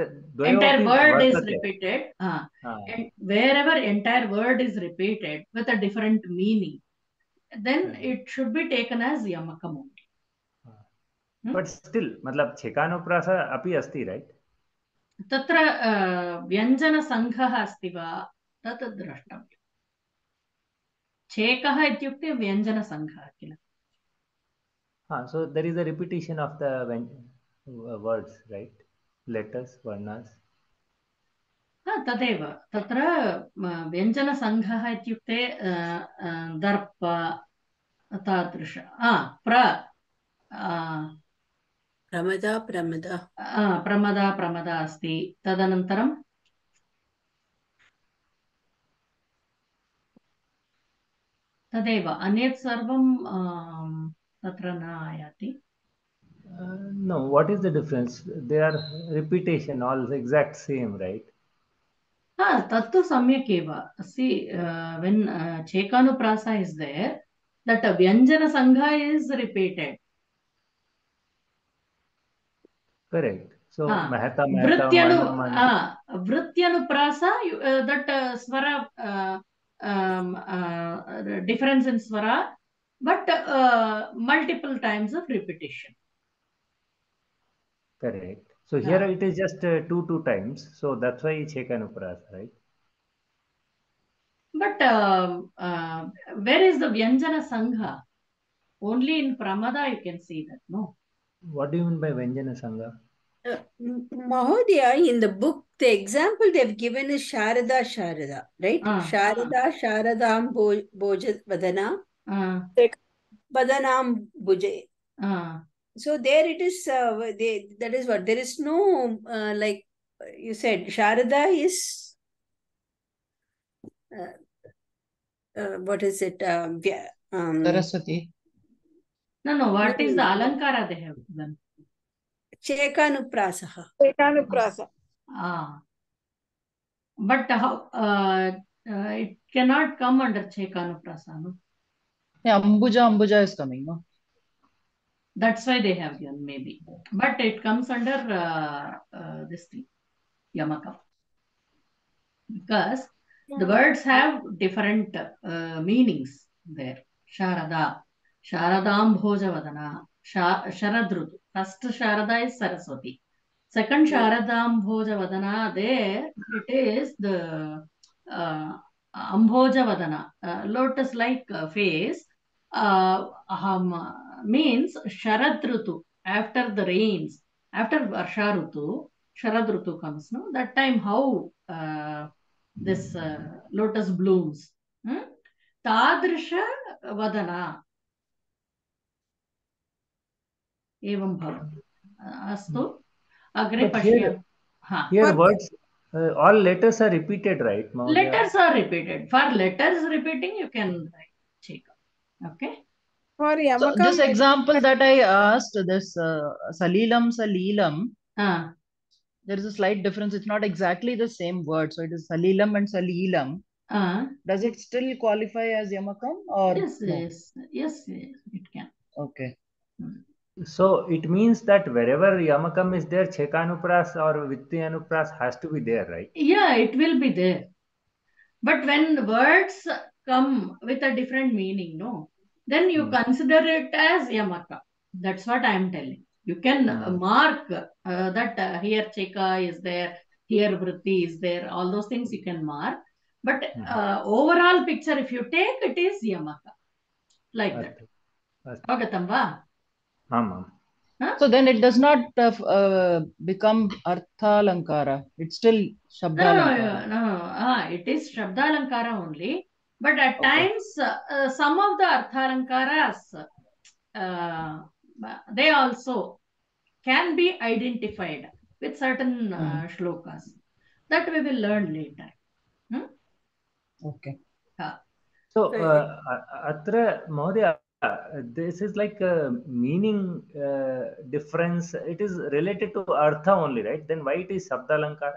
entire word is repeated uh, Ah, and wherever entire word is repeated with a different meaning then it should be taken as yamakam only But still, मतलब Chekanuprasa api asti, right? तत्र व्यञ्जनसङ्घः अस्ति वा तत् द्रष्टव्यम् छेकः इत्युक्ते व्यञ्जनसङ्घः किल Ah, so there is a repetition of the ven- right? Letters, varnas. तदेव। तत्र व्यञ्जनसङ्घः इत्युक्ते दर्प तादृश। प्र प्रमदा प्रमदा। प्रमदा प्रमदा अस्ति। तदनन्तरं? तदेव। अन्यत् सर्वं तत्र न आयाति। Uh, no, what is the difference? They are repetition, all exact same, right? Tattu samyak eva. See, uh, when uh, Chekanuprasa is there, that uh, Vyanjana Sangha is repeated. Correct. So, mahatma. Mahata, Mahata, Vrityanu, ah, Vrityanuprasa, prasa uh, that uh, swara, uh, um, uh, difference in swara, but uh, multiple times of repetition. Correct. So here Ah. it is just uh, two two times. So that's why Chekanuprasa, right? But uh, uh, where is the Vyanjana Sangha? Only in Pramada you can see that, no? What do you mean by Venjana Sangha? Uh, M- Mahodaya, in the book, the example they've given is Sharada Sharada, right? Ah, Sharada Sharadam Bo- Boja Vadana, Uh, Vadanam Buje. uh, So there it is, uh, they, that is what, there is no, uh, like you said, Sharada is, uh, uh, what is it? Um, Vya- um, Saraswati. no, no, what is the Alankara they have done? Chekanuprasaha. Ekanuprasa. Ah. But how, uh, uh, it cannot come under Chekanuprasa, no? Yeah, Ambuja, Ambuja is coming, no? That's why they have given, maybe. But it comes under uh, uh, this thing, Yamaka. Because the words have different uh, meanings there. Sharada, Sharadam Bhojavadana, Sha- Sharadrutu. First Sharada is Saraswati. Second Sharadam Bhojavadana, there it is the uh, Ambhojavadana, uh, lotus like uh, face. Uh, um, means Sharadrutu, after the rains, after Varsharutu, Sharadrutu comes, no? That time how uh, this uh, lotus blooms. Hmm? Tadrisha vadana. एवं भवति अस्तु अग्रे But here- पश्य हा Here words, uh, all letters are repeated, right? Mahodaya? letters are repeated for letters repeating you can write check okay For So Yamakam, this example that I asked, this uh, Salilam, Salilam, uh, there is a slight difference. It's not exactly the same word. So it is Salilam and Salilam. uh, Does it still qualify as Yamakam or yes no? yes yes yes it can Okay. So it means that wherever Yamakam is there, Chekanupras or Vityanupras has to be there, right? yeah it will be there but when words come with a different meaning no then you Hmm. consider it as yamaka that's what i am telling you can Hmm. mark uh, that uh, here cheka is there here vritti is there all those things you can mark but uh, overall picture if you take it is yamaka like that Astu. Astu. avagatam va Am, am. So then it does not uh, f- uh, become Arthalankara. It's still No, no, Shabdalankara. no, no. Ah, it is Shabdalankara only. But at Okay. times, uh, uh, some of the Arthalankaras, uh, they also can be identified with certain uh, shlokas. That we will learn later. Okay. So, Right. uh, Atra, Mahodaya, uh, this is like a meaning uh, difference. It is related to Artha only, right? Then why it is Shabdalankara?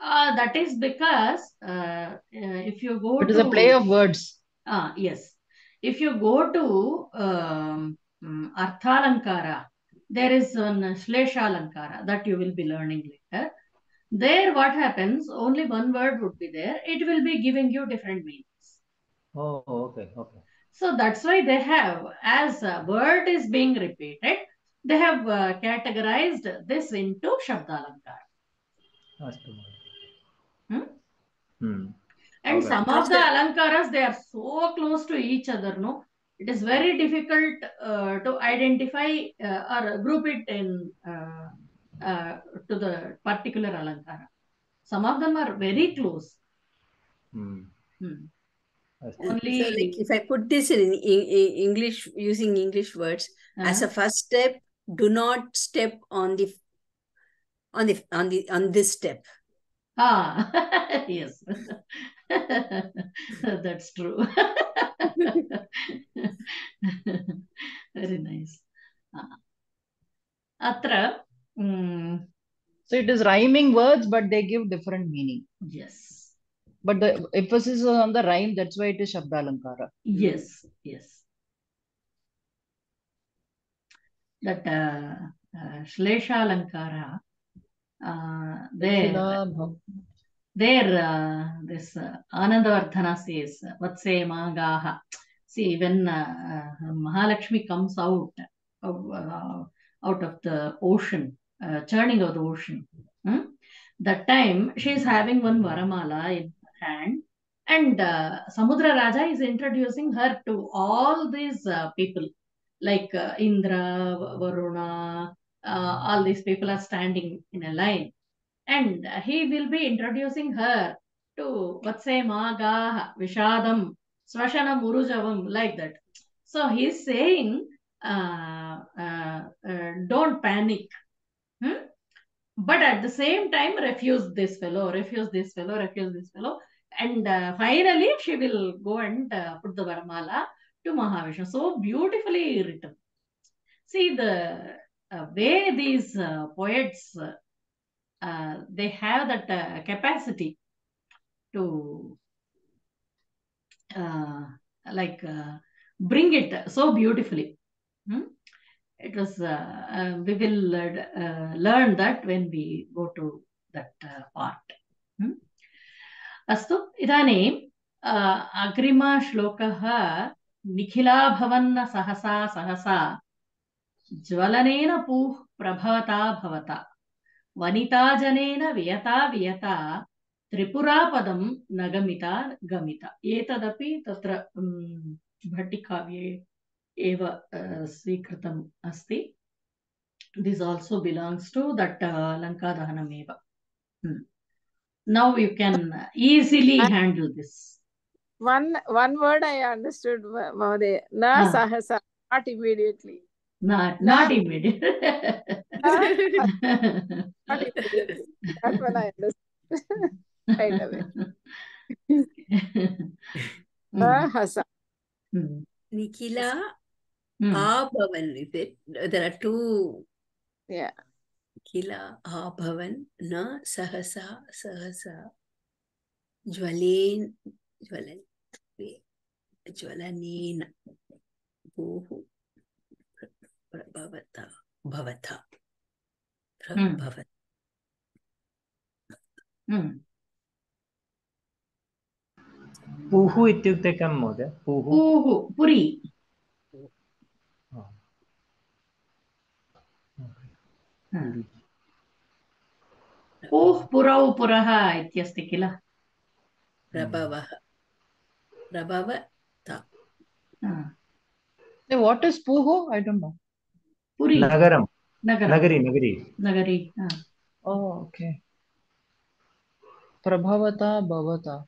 Uh, that is because uh, uh, if you go It is to a play of words. Ah, yes. If you go to um, mm, Arthalankara, there is one Shleshalankara that you will be learning later. There, what happens? Only one word would be there. It will be giving you different meanings. Oh, okay, okay. So that's why they have, as a word is being repeated, they have uh, categorized this into Shabdalankara. Astu. Hmm? Hmm. And some of the alankaras, they are so close to each other, no? It is very difficult uh, to identify uh, or group it in uh, uh to the particular alankara. Some of them are very close. Hmm. hmm. Only so like if I put this in, English using English words -huh. as uh-huh. a first step, do not step on the on the on the on this step ah [LAUGHS] yes, [LAUGHS] that's true. [LAUGHS] very nice. Ah. Atra, mm, So it is rhyming words, but they give different meaning. yes. But the emphasis is on the rhyme, that's why it is Shabdalankara. Yes, yes. That uh, uh, Shleshalankara, there, there, uh, this uh, Anandavardhana says, Vatse Magaha. See, when uh, uh, Mahalakshmi comes out of, uh, out of the ocean, uh, churning of the ocean, hmm? that time she is having one Varamala in her hand, and uh, Samudra Raja is introducing her to all these people, like Indra, Varuna, uh, all these people are standing in a line, and he will be introducing her to Vatse Maga, Vishadam, Swashana Murujavam, like that. So he's saying, uh, uh, uh, don't panic. Hmm? But at the same time, refuse this fellow, refuse this fellow, refuse this fellow. And uh, finally, she will go and uh, put the Varamala to Mahavishnu. So beautifully written. See the way these uh, poets, uh, uh, they have that uh, capacity to uh, like uh, bring it so beautifully. Hmm? It was, uh, uh, we will uh, learn that when we go to that uh, part. Hmm? अस्तु इदानीं अ, अग्रिमश्लोकः निखिलाभवन्न सहसा सहसा జ్వలనేన పూః ప్రభవతా భవత వనితాజనేన వియత వియత త్రిపురాపదం నగమిత గమిత. ఏతదపి తత్ర భట్టికావ్యే ఏవ స్వీకృతం అస్తి. This also belongs to that లంకాదహనం ఏవ now you can easily handle this one one word I understood మహోదయ నా సహస not immediately not not immediate Not immediately. That one I understood right away. Mm, Sahasa. mm, Nikila mm. Abhavan, is it? There are two Yeah. Nikila Abhavan, na Sahasa, Sahasa, Jwalen, Jwalan, wait, Jwalanena, Hmm. Prabhavata. mm. पुः इत्युक्ते कं महोदय पुः पूः पुरी हा. हा. पूः पुरौ पुरः इत्यस्ति किल. हा. Hey, What is Puho? I don't know. Puri नगरं नगरं नगरी नगरी नगरी हा. Oh, okay. Prabhavata Bhavata.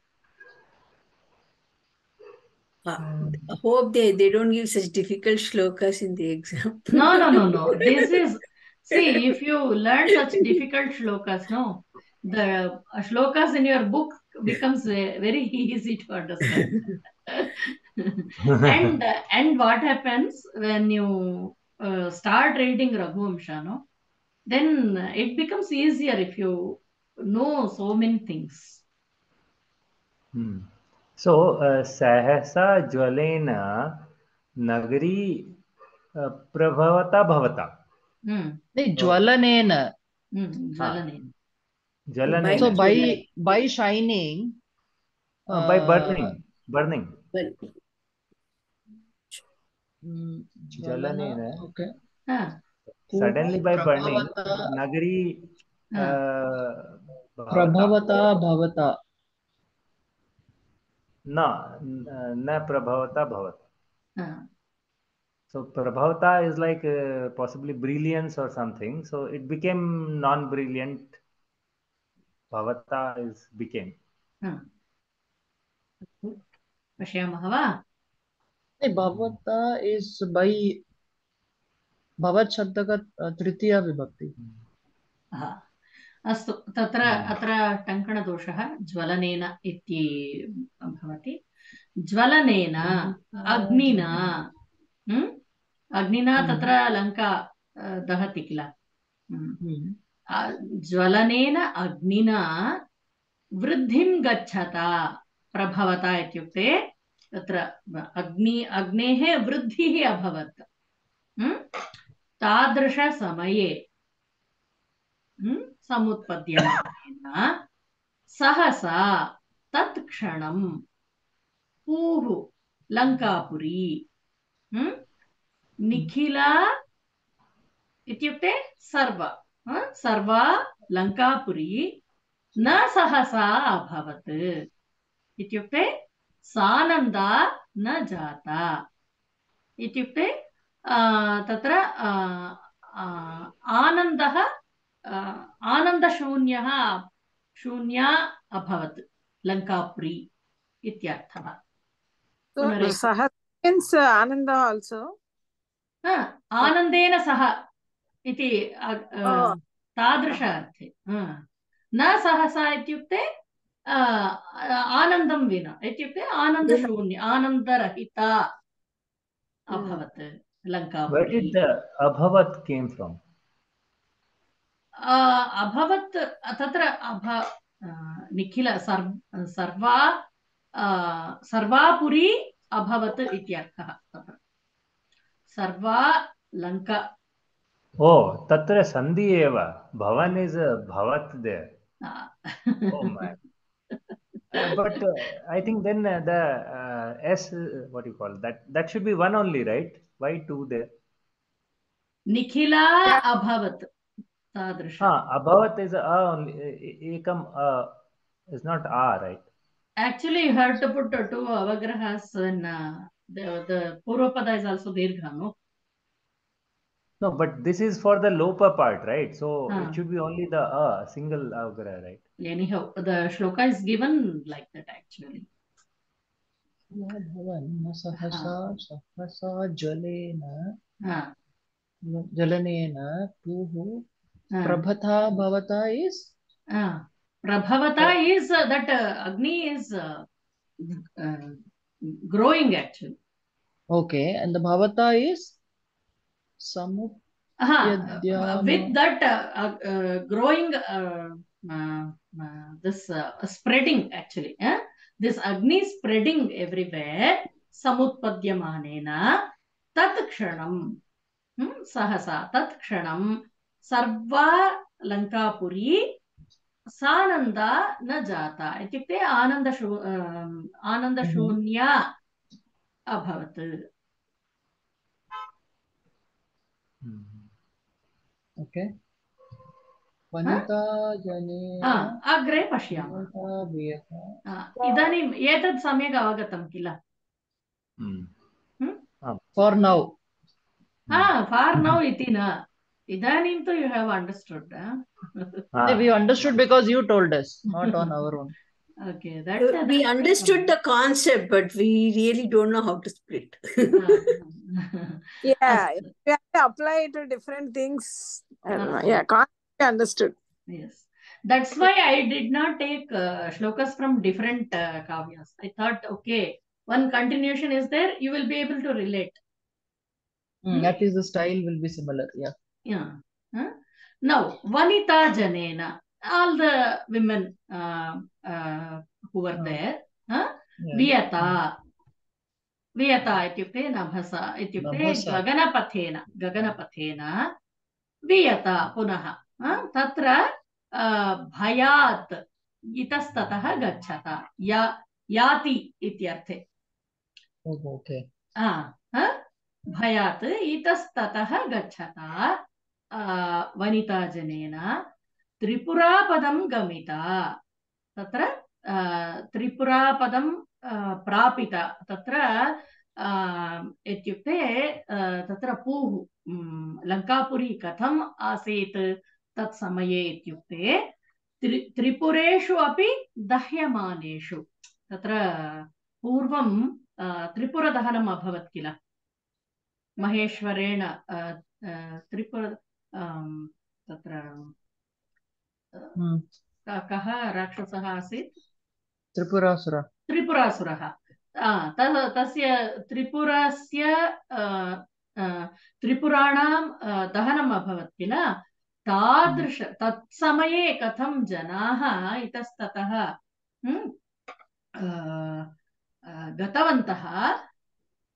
Ah, I hope they, they don't give such difficult shlokas in the exam. No, no, no, no. This is, see, if you learn such difficult shlokas, no, the uh, shlokas in your book becomes ve- very easy to understand. [LAUGHS] and uh, and what happens when you uh, start reading Raghu no? then it becomes easier if you know so many things. Hmm. So, uh, Sahasa Jwalena Nagari Prabhavata Bhavata. Hmm. Jwalanena. Hmm. So, by, by shining. Uh, by burning. Burning. burning. Prabhavata. nagari ah. uh, bhavata. Prabhavata Bhavata. न न प्रभवता भवता ah. so prabhavata is like uh, possibly brilliance or something so it became non brilliant bhavata is became पश्यामः वा भवता इज़ बाई भवत् शब्द का तृतीया विभक्ति। हा अस्तु तत्र अत्र टङ्कणदोषः ज्वलनेन इति भवति। ज्वलनेन अग्निना हम्म? अग्निना तत्र लङ्का दहति किल। हम्म। ज्वलनेन अग्निना वृद्धिं गच्छता प्रभवता इत्युक्ते तत्र अग्नि, अग्नेः वृद्धिः अभवत्? तादृशसमये समुत्पद्यमानेन सहसा तत्क्षणं पूः लङ्कापुरी निखिला इत्युक्ते सर्व सर्वा, लङ्कापुरी न सहसा अभवत्। इत्युक्ते सानन्दा न जाता इत्युक्ते तत्र आनन्दः आनन्दशून्यः शून्या अभवत् लङ्कापुरी इत्यर्थः Ananda also. हा, आनन्देन सह इति. तादृश अर्थे न सहसा इत्युक्ते आनन्दं विना इत्युक्ते आनन्दशून्य आनन्दरहिता अभवत् where Lankapuri did the abhavat came from? अ, अभवत् तत्र अभ निखिल सर्व सर्वा सर्वापुरी अभवत् इत्यर्थः तत्र सर्वा Lanka oh tatra sandhi eva bhavan is a bhavat there a, oh my Uh, but uh, i think then uh, the uh, s uh, what do you call that that should be one only right why two there अभवत् तादृश ha abhavat is a only e- ekam uh, is not a right Actually, you have to put uh, two avagrahas in uh, the, the Purvapada is also Dirgha, no? no but this is for the lopa part right so Ah. it should be only the uh, single avagraha right Anyhow, the shloka is given like that actually. भवन् सहसा सहसा जलेन Ah, जलनेन पूः ah, प्रभता भवता is ah. Prabhavata is uh, that uh, Agni is uh, uh, growing actually. okay and the bhavata is samu Uh-huh. With that uh, uh, growing, uh, uh, uh, this uh, spreading actually, eh? this Agni spreading everywhere, samutpadyamanena tat kshanam, hmm? sahasa tat kshanam, sarva lankapuri सानन्दा न जाता इत्युक्ते आनन्दशू आनन्दशून्या अभवत् Hmm. okay वनिता जनेन आ, अग्रे पश्यामः वनिता वियता आ, इदानीम् एतत् सम्यक् अवगतं किल Hmm. for now for now इति न इदानीं तु you have understood Ah. we understood because you told us not on our own okay We understood the concept, but we really don't know how to split. [LAUGHS] Yeah, if you have to apply it to different things. I don't know. Uh-huh. Yeah, can't be understood. Yes. That's why I did not take uh, shlokas from different uh, kavyas. I thought, okay, one continuation is there, you will be able to relate. Hmm, at least the style will be similar yeah Yeah. Huh? Now, Vanita Janena, all the women uh, uh, who were Oh. there, huh? yeah. वियता वियता इत्युक्ते नभस इत्युक्ते गगनपथेन गगनपथेन वियता पुनः तत्र भयात् इतस्ततः गच्छता या याति इत्यर्थे oh, हा? भयात् इतस्ततः गच्छता वनिताजनेन त्रिपुरापदं गमिता। तत्र त्रिपुरापदं प्रापिता। तत्र इत्युक्ते तत्र पूः लङ्कापुरी कथम् आसीत् तत्समये इत्युक्ते, त्रि, त्रिपुरेषु अपि दह्यमानेषु। तत्र पूर्वं त्रिपुरदहनम् अभवत् किल? महेश्वरेण त्रिपुर तत्र. क- कः राक्षसः आसीत्. त्रिपुरासुरः। आ, त- तस्य त्रिपुरस्य त्रिपुराणां दहनम् अभवत् किल? तादृश तत्समये कथं जनाः इतस्ततः गतवन्तः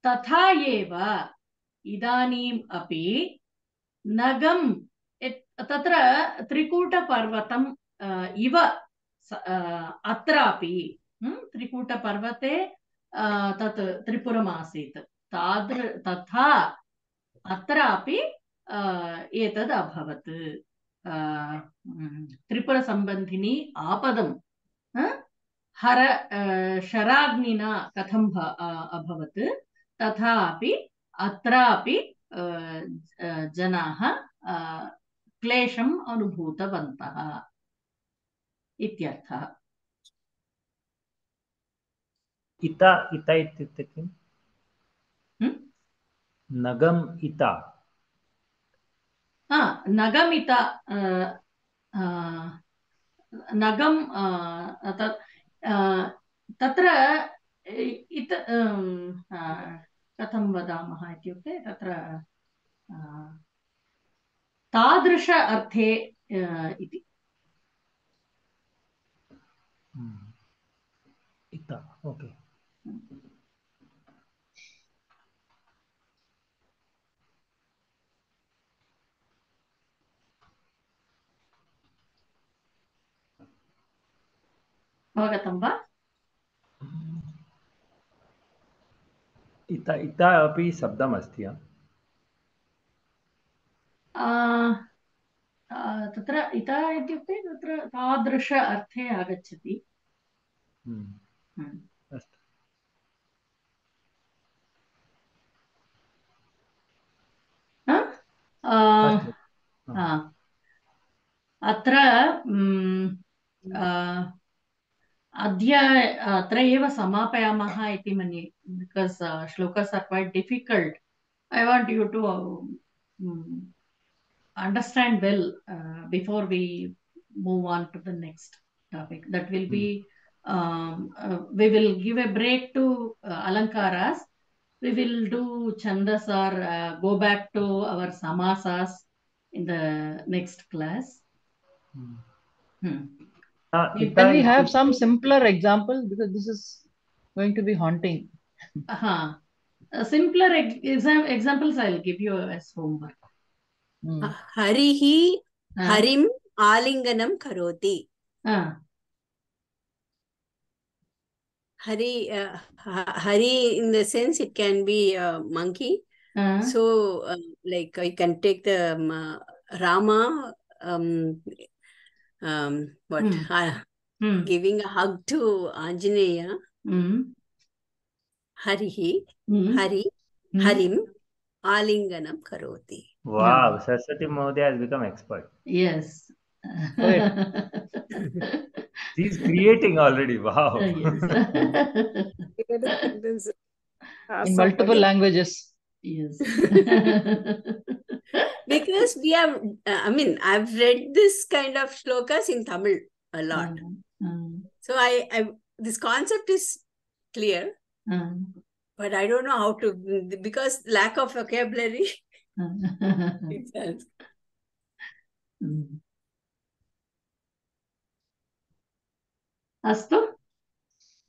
तथा एव इदानीम् अपि नगम् इत्- तत्र त्रिकूटपर्वतम् इव अत्रापि त्रिकूटपर्वते तत् त्रिपुरम् आसीत् तादृ तथा अत्रापि एतद् अभवत्। त्रिपुरसम्बन्धिनी आपदं हर शराग्निना कथं अभवत् तथापि अत्रापि जनाः क्लेशम् अनुभूतवन्तः इत्यर्थः। इता इता इत्युक्ते किम्? नगम् इता। हा नगमित अ, अ, नगं अ, तत् अ, तत्र इत कथं वदामः इत्युक्ते तत्र अ, तादृश अर्थे इति. इता ओके। अवगतं वा? इता इता अपि शब्दमस्ति तत्र इता इत्युक्ते तत्र तादृश अर्थे आगच्छति. हम्म। अस्तु ह? अ, अस्तु हा. अत्र अद्य अत्र एव समापयामः इति मन्ये because shlokas are quite difficult I want you to understand well uh, before we move on to the next topic. That will be, um, uh, we will give a break to uh, Alankaras. We will do Chandas or uh, go back to our Samasas in the next class. Hmm. hmm. Uh, Can I, we have some simpler example because this is going to be haunting. uh-huh. Uh, simpler ex exam examples I'll give you as homework. Hmm. हरिः Uh, हरिम् आलिङ्गनं करोति uh, Hari, uh, ha- Hari, in the sense, it can be a monkey. uh, So, uh, like, you can take the um, uh, Rama, um, um, what, Hmm. uh, hmm, giving a hug to Anjaneya, hmm, Harihi, hmm, Hari, hmm. Harim, Alinganam Karoti. Wow, Saraswati Mahodaya has become expert. Yes. She's creating already. Wow. [LAUGHS] yes. In multiple languages. yes. [LAUGHS] Because we have, uh, I mean, I've read this kind of shlokas in Tamil a lot. Um, So, I, I this concept is clear, um, but I don't know how to, because lack of vocabulary. [LAUGHS] exact. [LAUGHS] Mm-hmm. Astu?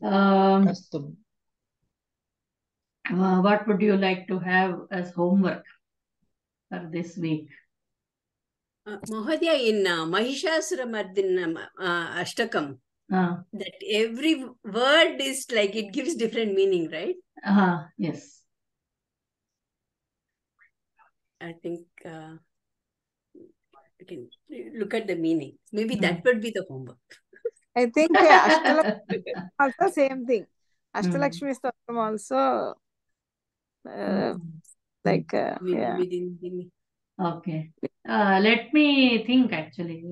Um, Astu. Uh, what would you like to have as homework for this week? Uh, Mahodhya, in uh, Mahishasuramardin um, uh, Ashtakam, uh, that every word is like it gives different meaning, right? Uh, yes. I think uh, you can look at the meaning. Maybe Hmm. that would be the homework. I think [LAUGHS] Ashtalakshmi also same thing. Ashtalakshmi Stotram also uh, Mm. like uh, Within, yeah. within the Okay. Uh, let me think actually.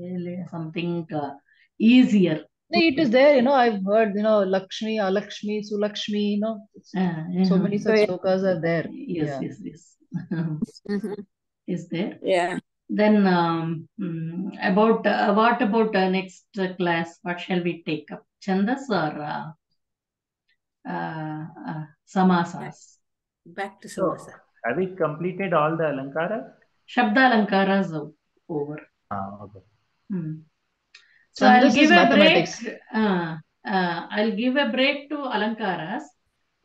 Something uh, easier. It is there, you know, I've heard, you know, Lakshmi, Alakshmi, Sulakshmi, you know, it's- Uh, so many So, such yeah. slokas are there. Yes, Yeah. yes, yes. Mhm. [LAUGHS] Is there? Yeah. Then um, mm, about uh, what about uh, next uh, class? What shall we take up? Chandas or uh, uh, uh, samasas? Back to So, have we completed all the Alankara? Shabda Alankaras o- over. Ah, okay. Hmm. So I'll is give a break. mathematics. Uh, uh, I'll give a break to Alankaras.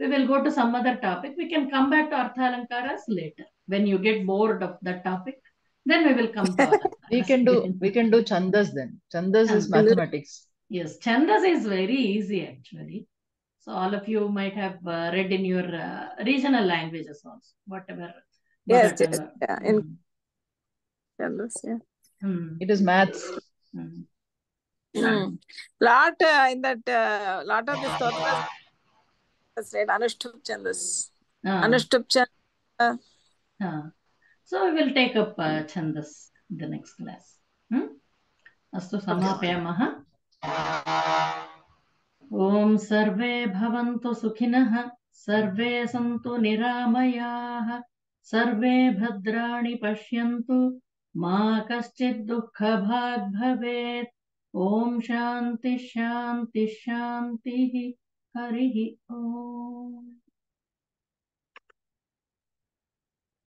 We will go to some other topic. We can come back to Artha Alankaras later. When you get bored of that topic, then we will come to [LAUGHS] We can do we can do Chandas then. Chandas is mathematics. Yes, Chandas is very easy actually. So all of you might have uh, read in your uh, regional languages also, whatever. Yes, mother yes, yeah, in Hmm. Chandas, yeah. Hmm. It is maths. Hmm. Mm. Lot uh, in that uh, lot of the that's right Anushtup Chandas. Ah. Anushtup Chandas. Ah. So we will take up uh, Chandas in the next class. Hmm? अस्तु समापयामः ॐ सर्वे भवन्तु सुखिनः सर्वे सन्तु निरामयाः सर्वे भद्राणि पश्यन्तु मा कश्चित् दुःखभाग् भवेत् ॐ शान्ति शान्ति शान्तिः हरिः ओ